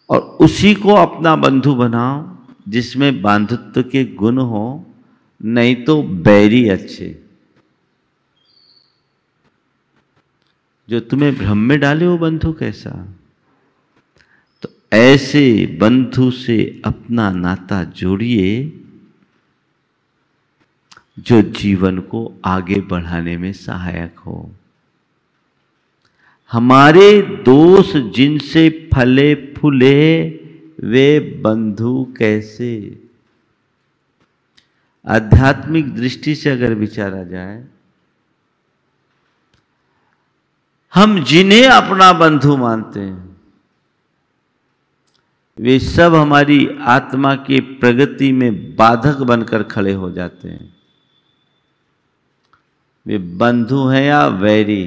और उसी को अपना बंधु बनाओ। जिसमें बांधुत्व के गुण हो, नहीं तो बैरी अच्छे। जो तुम्हें भ्रम में डाले वो बंधु कैसा? तो ऐसे बंधु से अपना नाता जोड़िए, जो जीवन को आगे बढ़ाने में सहायक हो। हमारे दोष जिनसे फले फूले वे बंधु कैसे? आध्यात्मिक दृष्टि से अगर विचारा जाए, हम जिन्हें अपना बंधु मानते हैं, वे सब हमारी आत्मा की प्रगति में बाधक बनकर खड़े हो जाते हैं। वे बंधु हैं या वैरी?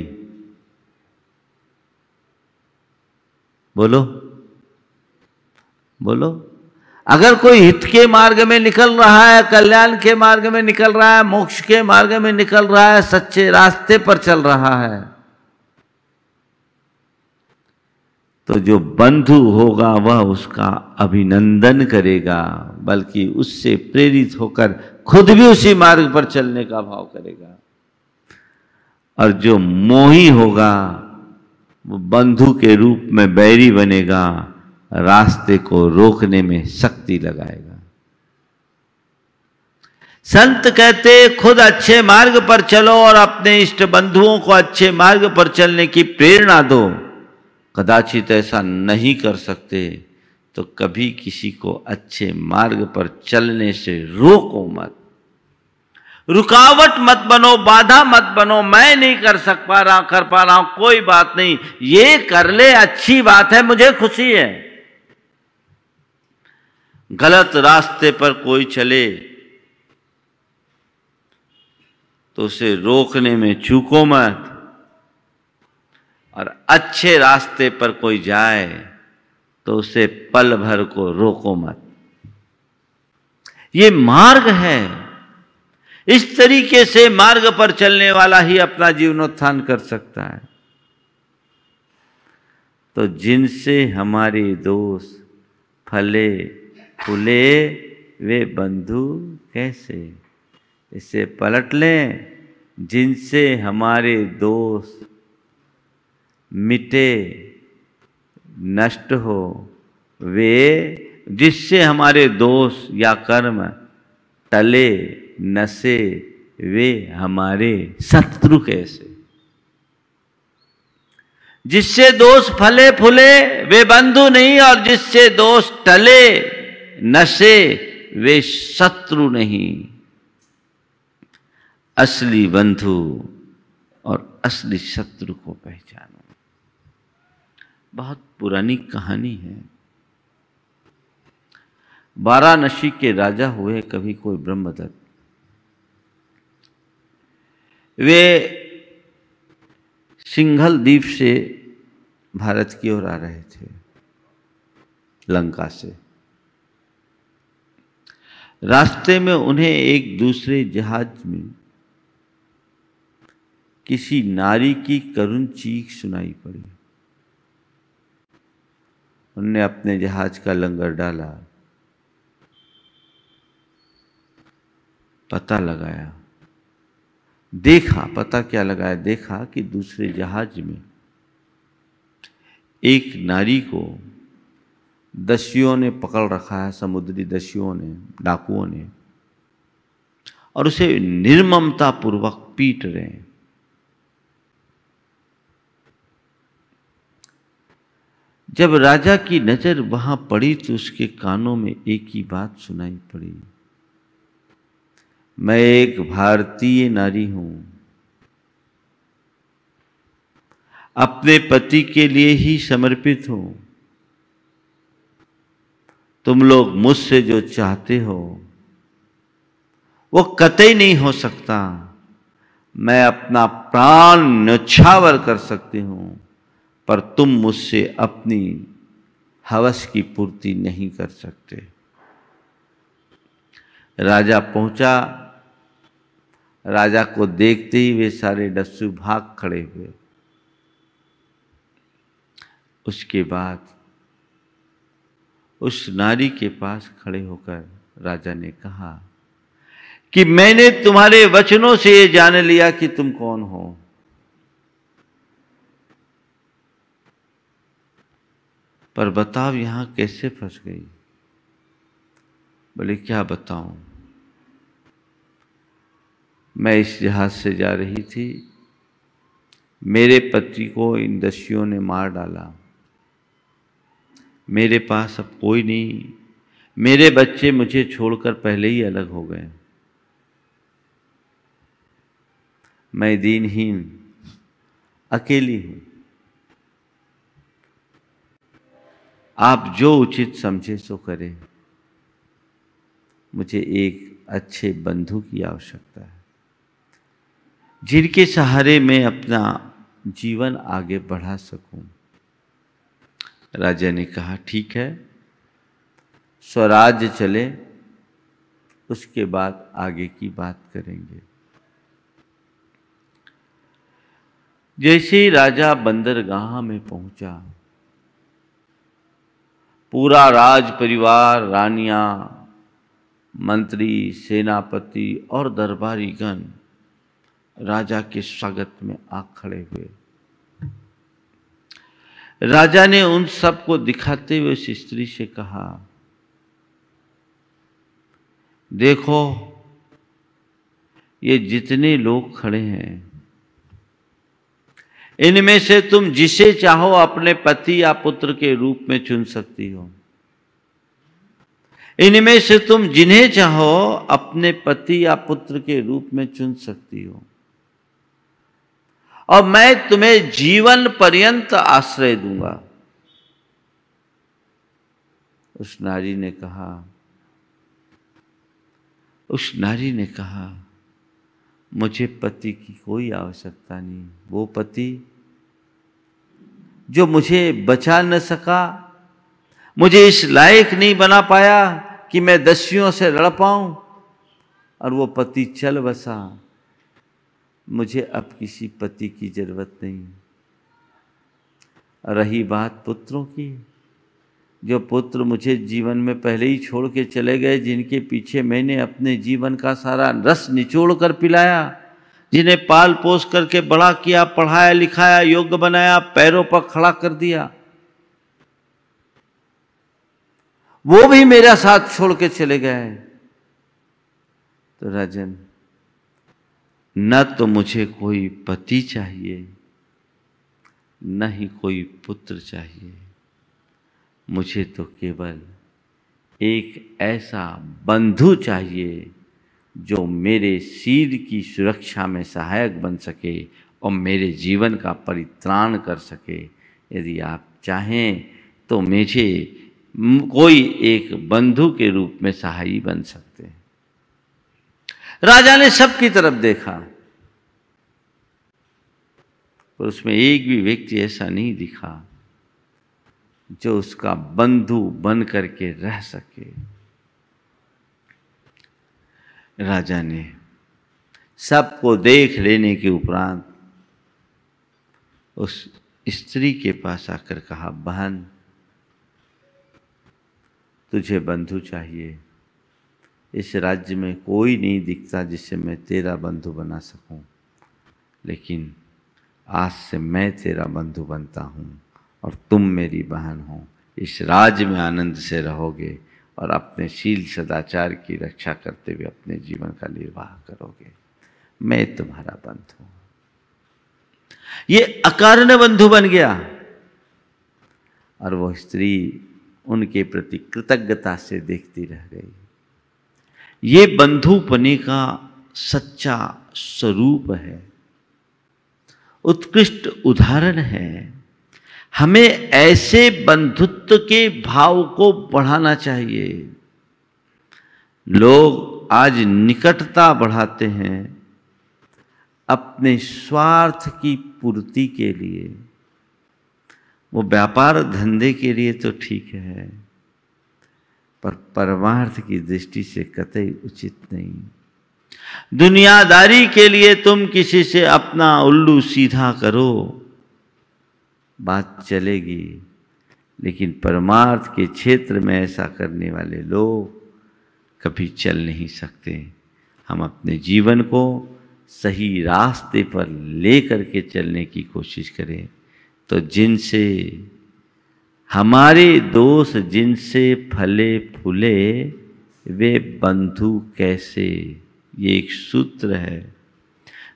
बोलो। बोलो। अगर कोई हित के मार्ग में निकल रहा है, कल्याण के मार्ग में निकल रहा है, मोक्ष के मार्ग में निकल रहा है, सच्चे रास्ते पर चल रहा है तो जो बंधु होगा वह उसका अभिनंदन करेगा, बल्कि उससे प्रेरित होकर खुद भी उसी मार्ग पर चलने का भाव करेगा। और जो मोही होगा, वो बंधु के रूप में बैरी बनेगा। रास्ते को रोकने में शक्ति लगाएगा। संत कहते, खुद अच्छे मार्ग पर चलो और अपने इष्ट बंधुओं को अच्छे मार्ग पर चलने की प्रेरणा दो। कदाचित ऐसा नहीं कर सकते तो कभी किसी को अच्छे मार्ग पर चलने से रोको मत। रुकावट मत बनो, बाधा मत बनो, मैं नहीं कर सक पा रहा, कर पा रहा हूँ, कोई बात नहीं। ये कर ले, अच्छी बात है, मुझे खुशी है। गलत रास्ते पर कोई चले तो उसे रोकने में चूको मत। और अच्छे रास्ते पर कोई जाए तो उसे पल भर को रोको मत। ये मार्ग है। इस तरीके से मार्ग पर चलने वाला ही अपना जीवनोत्थान कर सकता है। तो जिनसे हमारे दोस्त फले फूले वे बंधु कैसे? इसे पलट लें जिनसे हमारे दोस्त मिटे, नष्ट हो। वे जिससे हमारे दोष या कर्म टले नशे वे हमारे शत्रु कैसे? जिससे दोष फले फूले, वे बंधु नहीं, और जिससे दोष टले नशे वे शत्रु नहीं। असली बंधु और असली शत्रु को पहचानो। बहुत पुरानी कहानी है। वाराणसी के राजा हुए कभी कोई ब्रह्मदत्त। वे सिंघल द्वीप से भारत की ओर आ रहे थे, लंका से। रास्ते में उन्हें एक दूसरे जहाज़ में किसी नारी की करुण चीख सुनाई पड़ी। उनने अपने जहाज़ का लंगर डाला। पता लगाया। देखा, पता क्या लगाया? देखा कि दूसरे जहाज़ में एक नारी को दस्युओं ने पकड़ रखा है, समुद्री दस्युओं ने, डाकुओं ने। और उसे निर्ममता पूर्वक पीट रहे हैं। जब राजा की नज़र वहाँ पड़ी तो उसके कानों में एक ही बात सुनाई पड़ी। मैं एक भारतीय नारी हूँ। अपने पति के लिए ही समर्पित हूँ। तुम लोग मुझसे जो चाहते हो, वो कतई नहीं हो सकता। मैं अपना प्राण न्यौछावर कर सकती हूँ, पर तुम मुझसे अपनी हवस की पूर्ति नहीं कर सकते। राजा पहुँचा। राजा को देखते ही वे सारे डस्सू भाग खड़े हुए। उसके बाद उस नारी के पास खड़े होकर राजा ने कहा, कि मैंने तुम्हारे वचनों से ये जान लिया कि तुम कौन हो। पर बताओ यहाँ कैसे फंस गई। बोले, क्या बताऊँ? मैं इस जहाज़ से जा रही थी। मेरे पति को इन दस्युओं ने मार डाला। मेरे पास अब कोई नहीं। मेरे बच्चे मुझे छोड़कर पहले ही अलग हो गए। मैं दीनहीन, अकेली हूँ। आप जो उचित समझे सो करें। मुझे एक अच्छे बंधु की आवश्यकता है, जिनके सहारे मैं अपना जीवन आगे बढ़ा सकूँ। राजा ने कहा, ठीक है, स्वराज्य चले, उसके बाद आगे की बात करेंगे. जैसे ही राजा बंदरगाह में पहुँचा, पूरा राज परिवार, रानियाँ, मंत्री, सेनापति और दरबारीगण राजा के स्वागत में आ खड़े हुए। राजा ने उन सबको दिखाते हुए उस स्त्री से कहा, देखो, ये जितने लोग खड़े हैं, इनमें से तुम जिसे चाहो अपने पति या पुत्र के रूप में चुन सकती हो। इनमें से तुम जिन्हें चाहो अपने पति या पुत्र के रूप में चुन सकती हो। और मैं तुम्हें जीवन पर्यंत आश्रय दूँगा। उस नारी ने कहा, उस नारी ने कहा, मुझे पति की कोई आवश्यकता नहीं। वो पति, जो मुझे बचा न सका, मुझे इस लायक नहीं बना पाया कि मैं दस्युओं से लड़ पाऊँ, और वो पति चल बसा। मुझे अब किसी पति की ज़रूरत नहीं। रही बात पुत्रों की, जो पुत्र मुझे जीवन में पहले ही छोड़ के चले गए, जिनके पीछे मैंने अपने जीवन का सारा रस निचोड़ कर पिलाया, जिन्हें पाल पोस करके बड़ा किया, पढ़ाया, लिखाया, योग्य बनाया, पैरों पर खड़ा कर दिया, वो भी मेरा साथ छोड़ के चले गए। तो राजन न तो मुझे कोई पति चाहिए, न ही कोई पुत्र चाहिए। मुझे तो केवल एक ऐसा बंधु चाहिए जो मेरे सिर की सुरक्षा में सहायक बन सके और मेरे जीवन का परित्राण कर सके। यदि आप चाहें तो मुझे कोई एक बंधु के रूप में सहायी बन सकते हैं। राजा ने सबकी तरफ़ देखा। पर उसमें एक भी व्यक्ति ऐसा नहीं दिखा, जो उसका बंधु बन करके रह सके। राजा ने सबको देख लेने के उपरांत उस स्त्री के पास आकर कहा, बहन, तुझे बंधु चाहिए। इस राज्य में कोई नहीं दिखता जिससे मैं तेरा बंधु बना सकूँ। लेकिन आज से मैं तेरा बंधु बनता हूँ और तुम मेरी बहन हो। इस राज्य में आनंद से रहोगे और अपने शील सदाचार की रक्षा करते हुए अपने जीवन का निर्वाह करोगे। मैं तुम्हारा बंधु हूँ। ये अकारण बंधु बन गया। और वह स्त्री उनके प्रति कृतज्ञता से देखती रह गई। ये बंधुपने का सच्चा स्वरूप है। उत्कृष्ट उदाहरण है। हमें ऐसे बंधुत्व के भाव को बढ़ाना चाहिए। लोग आज निकटता बढ़ाते हैं अपने स्वार्थ की पूर्ति के लिए। वो व्यापार धंधे के लिए तो ठीक है। पर परमार्थ की दृष्टि से कतई उचित नहीं। दुनियादारी के लिए तुम किसी से अपना उल्लू सीधा करो। बात चलेगी लेकिन परमार्थ के क्षेत्र में ऐसा करने वाले लोग कभी चल नहीं सकते। हम अपने जीवन को सही रास्ते पर ले करके चलने की कोशिश करें तो जिनसे हमारे दोष जिनसे फले फूले, वे बंधु कैसे? ये एक सूत्र है।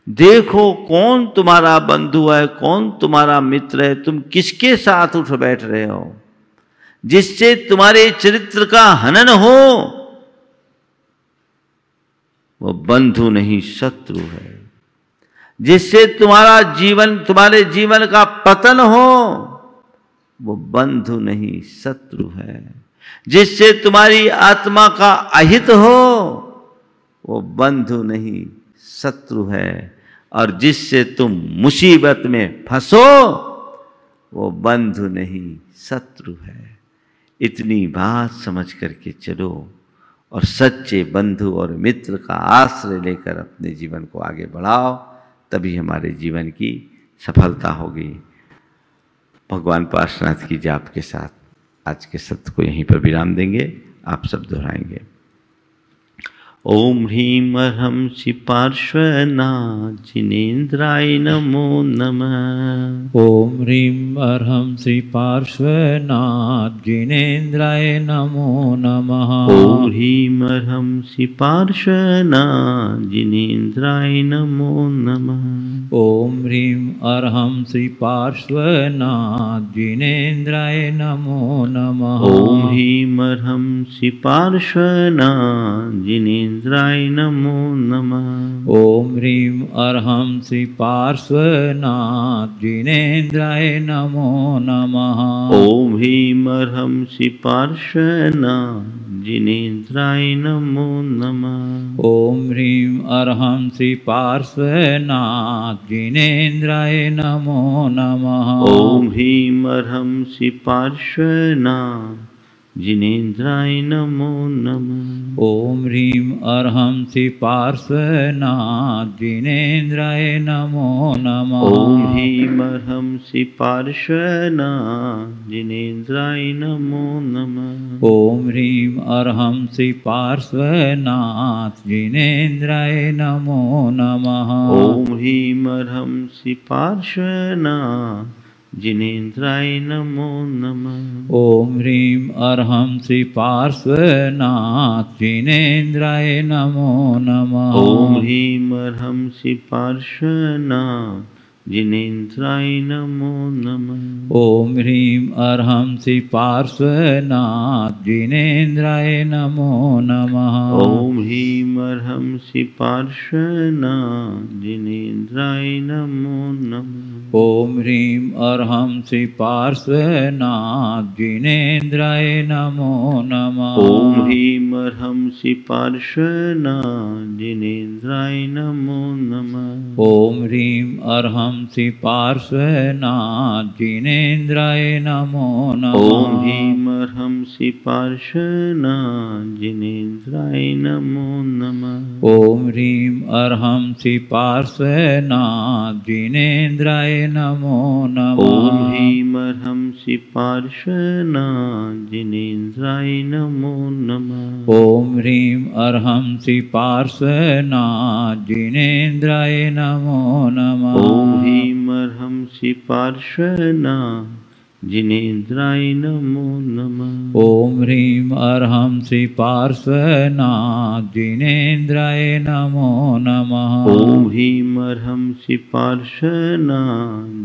देखो कौन तुम्हारा बंधु है, कौन तुम्हारा मित्र है, तुम किसके साथ उठ बैठ रहे हो? जिससे तुम्हारे चरित्र का हनन हो, वो बंधु नहीं, शत्रु है। जिससे तुम्हारा जीवन, तुम्हारे जीवन का पतन हो वो बंधु नहीं, शत्रु है। जिससे तुम्हारी आत्मा का अहित हो, वो बंधु नहीं, शत्रु है। और जिससे तुम मुसीबत में फंसो, वो बंधु नहीं, शत्रु है। इतनी बात समझ करके चलो और सच्चे बंधु और मित्र का आश्रय लेकर अपने जीवन को आगे बढ़ाओ, तभी हमारे जीवन की सफलता होगी। भगवान पार्शनाथ की जाप के साथ आज के सत्य को यहीं पर विराम देंगे। आप सब दोहराएँगे। ॐ ह्रीं अर्हं शि पार्श्वनाजिनेन्द्राय नमो नम। नमः ॐ ह्रीं अर्हं श्रीपार्श्वनाथ जिनेन्द्राय नमो नम। नमः ॐ ह्रीं अर्हं शि पार्श्वनाजिनेन्द्राय नमो नमः। ॐ ह्रीं अर्हं श्रीपार्श्वनाथ जिनेन्द्राय नमो नमः। ॐ ह्रीं अर्हं शि पार्श्वनाजिनेन्द्राय नमो नमः। ॐ ह्रीं अर्हं श्रीपार्श्वनाथ जिनेन्द्राय नमो नमः। ॐ ह्रीं अर्हं शि पार्श्वनाजिनेन्द्राय नमो नमः। ॐ ह्रीं अर्हं श्रीपार्श्वनाथ जिनेन्द्राय नमो नमः। ॐ ह्रीं अर्हं शि पार्श्वनाजिनेन्द्राय नमो नमः। ॐ ह्रीं अर्हं श्रीपार्श्वनाथ जिनेन्द्राय नमो नमः। ॐ ह्रीं अर्हं शि पार्श्वनाजिनेन्द्राय नमो नमः। ॐ ह्रीं अर्हं श्रीपार्श्वनाथ जिनेन्द्राय नमो नमः। ॐ ह्रीं अर्हं शि पार्श्वनाजिनेन्द्राय नमो नमः। ॐ ह्रीं अर्हं श्रीपार्श्वनाथ जिनेन्द्राय नमो नमः। ॐ ह्रीं अर्हं शि पार्श्वनाजिनेन्द्राय नमो नमः। ॐ ह्रीं अर्हं श्रीपार्श्वनाथ जिनेन्द्राय नमो नमः। ॐ ह्रीं अर्हं शि पार्श्वनाजिनेन्द्राय नमो नमः। ॐ ह्रीं अर्हं श्रीपार्श्वनाथ जिनेन्द्राय नमो नमः। ॐ ह्रीं अर्हं शि पार्श्वनाजिनेन्द्राय नमो नमः। ॐ ह्रीं अर्हं श्रीपार्श्वनाथ जिनेन्द्राय नमो नमः। ॐ ह्रीं अर्हं शि पार्श्वनाजिनेन्द्राय नमो नमः। ॐ ह्रीं अर्हं श्रीपार्श्वनाथ जिनेन्द्राय नमो ॐ नमः। ह्रीं अर्हं श्री पार्श्वना जिनेन्द्राय नमो नमः। ॐ ह्रीं अर्हं श्री पार्श्वनाथ जिनेन्द्राय नमो। नमः श्री पार्श्वना जिनेन्द्राय नमो नमः ॐ ह्रीं अर्हं श्री पार्श्वनाथ जिनेन्द्राय नमो नमः ॐ ह्रीं अर्हं श्री पार्श्वना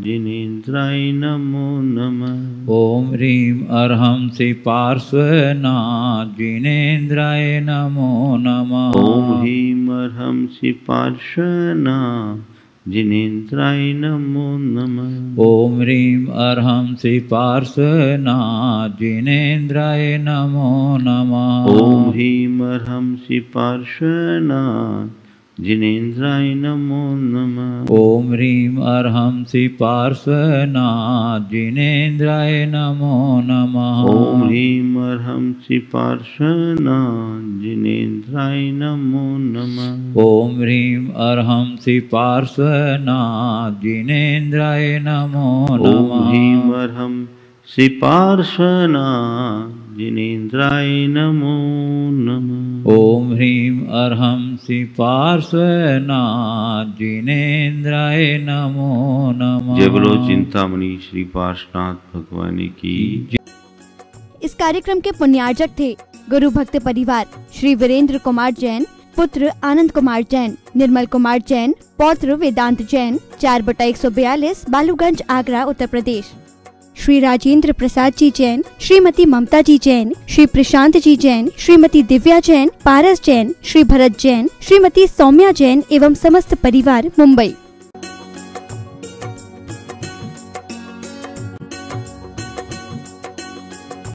जिनेन्द्राय नमो नमः ॐ ह्रीं अर्हं श्री पार्श्वनाथ जिनेन्द्राय नमो नमः ॐ ह्रीं अर्हं श्री पार्श्वना जिनेन्द्राय नमो नमः। ओम ह्रीं अर्हं श्री पार्श्वनाथ जिनेन्द्राय नमो नमः। ॐ ह्रीं अर्हं श्री जिनेन्द्राय नमो नमः। ॐ ह्रीं अर्हं श्री पार्श्वनाथ जिनेन्द्राय नमो नमः। ॐ ह्रीं अर्हं श्री पार्श्वना जिनेन्द्राय नमो नमः। ॐ ह्रीं अर्हं श्री पार्श्वनाथ जिनेन्द्राय नमो ॐ ह्रीं नमः अर्हं श्री पार्श्वना जिनेन्द्राय नमो नमः। ॐ ह्रीं अर्हं श्री पार्श्वनाथ जिनेन्द्राय नमो नमः। जय बोलो चिंतामणि श्री पार्श्वनाथ भगवान की। इस कार्यक्रम के पुण्यार्जक थे गुरु भक्त परिवार श्री वीरेंद्र कुमार जैन पुत्र आनंद कुमार जैन निर्मल कुमार जैन पौत्र वेदांत जैन चार बटा एक सौ बयालीस बालूगंज आगरा उत्तर प्रदेश। श्री राजेंद्र प्रसाद जी जैन, श्रीमती ममता जी जैन, श्री प्रशांत जी जैन, श्रीमती दिव्या जैन, पारस जैन, श्री भरत जैन, श्रीमती सौम्या जैन एवं समस्त परिवार मुंबई।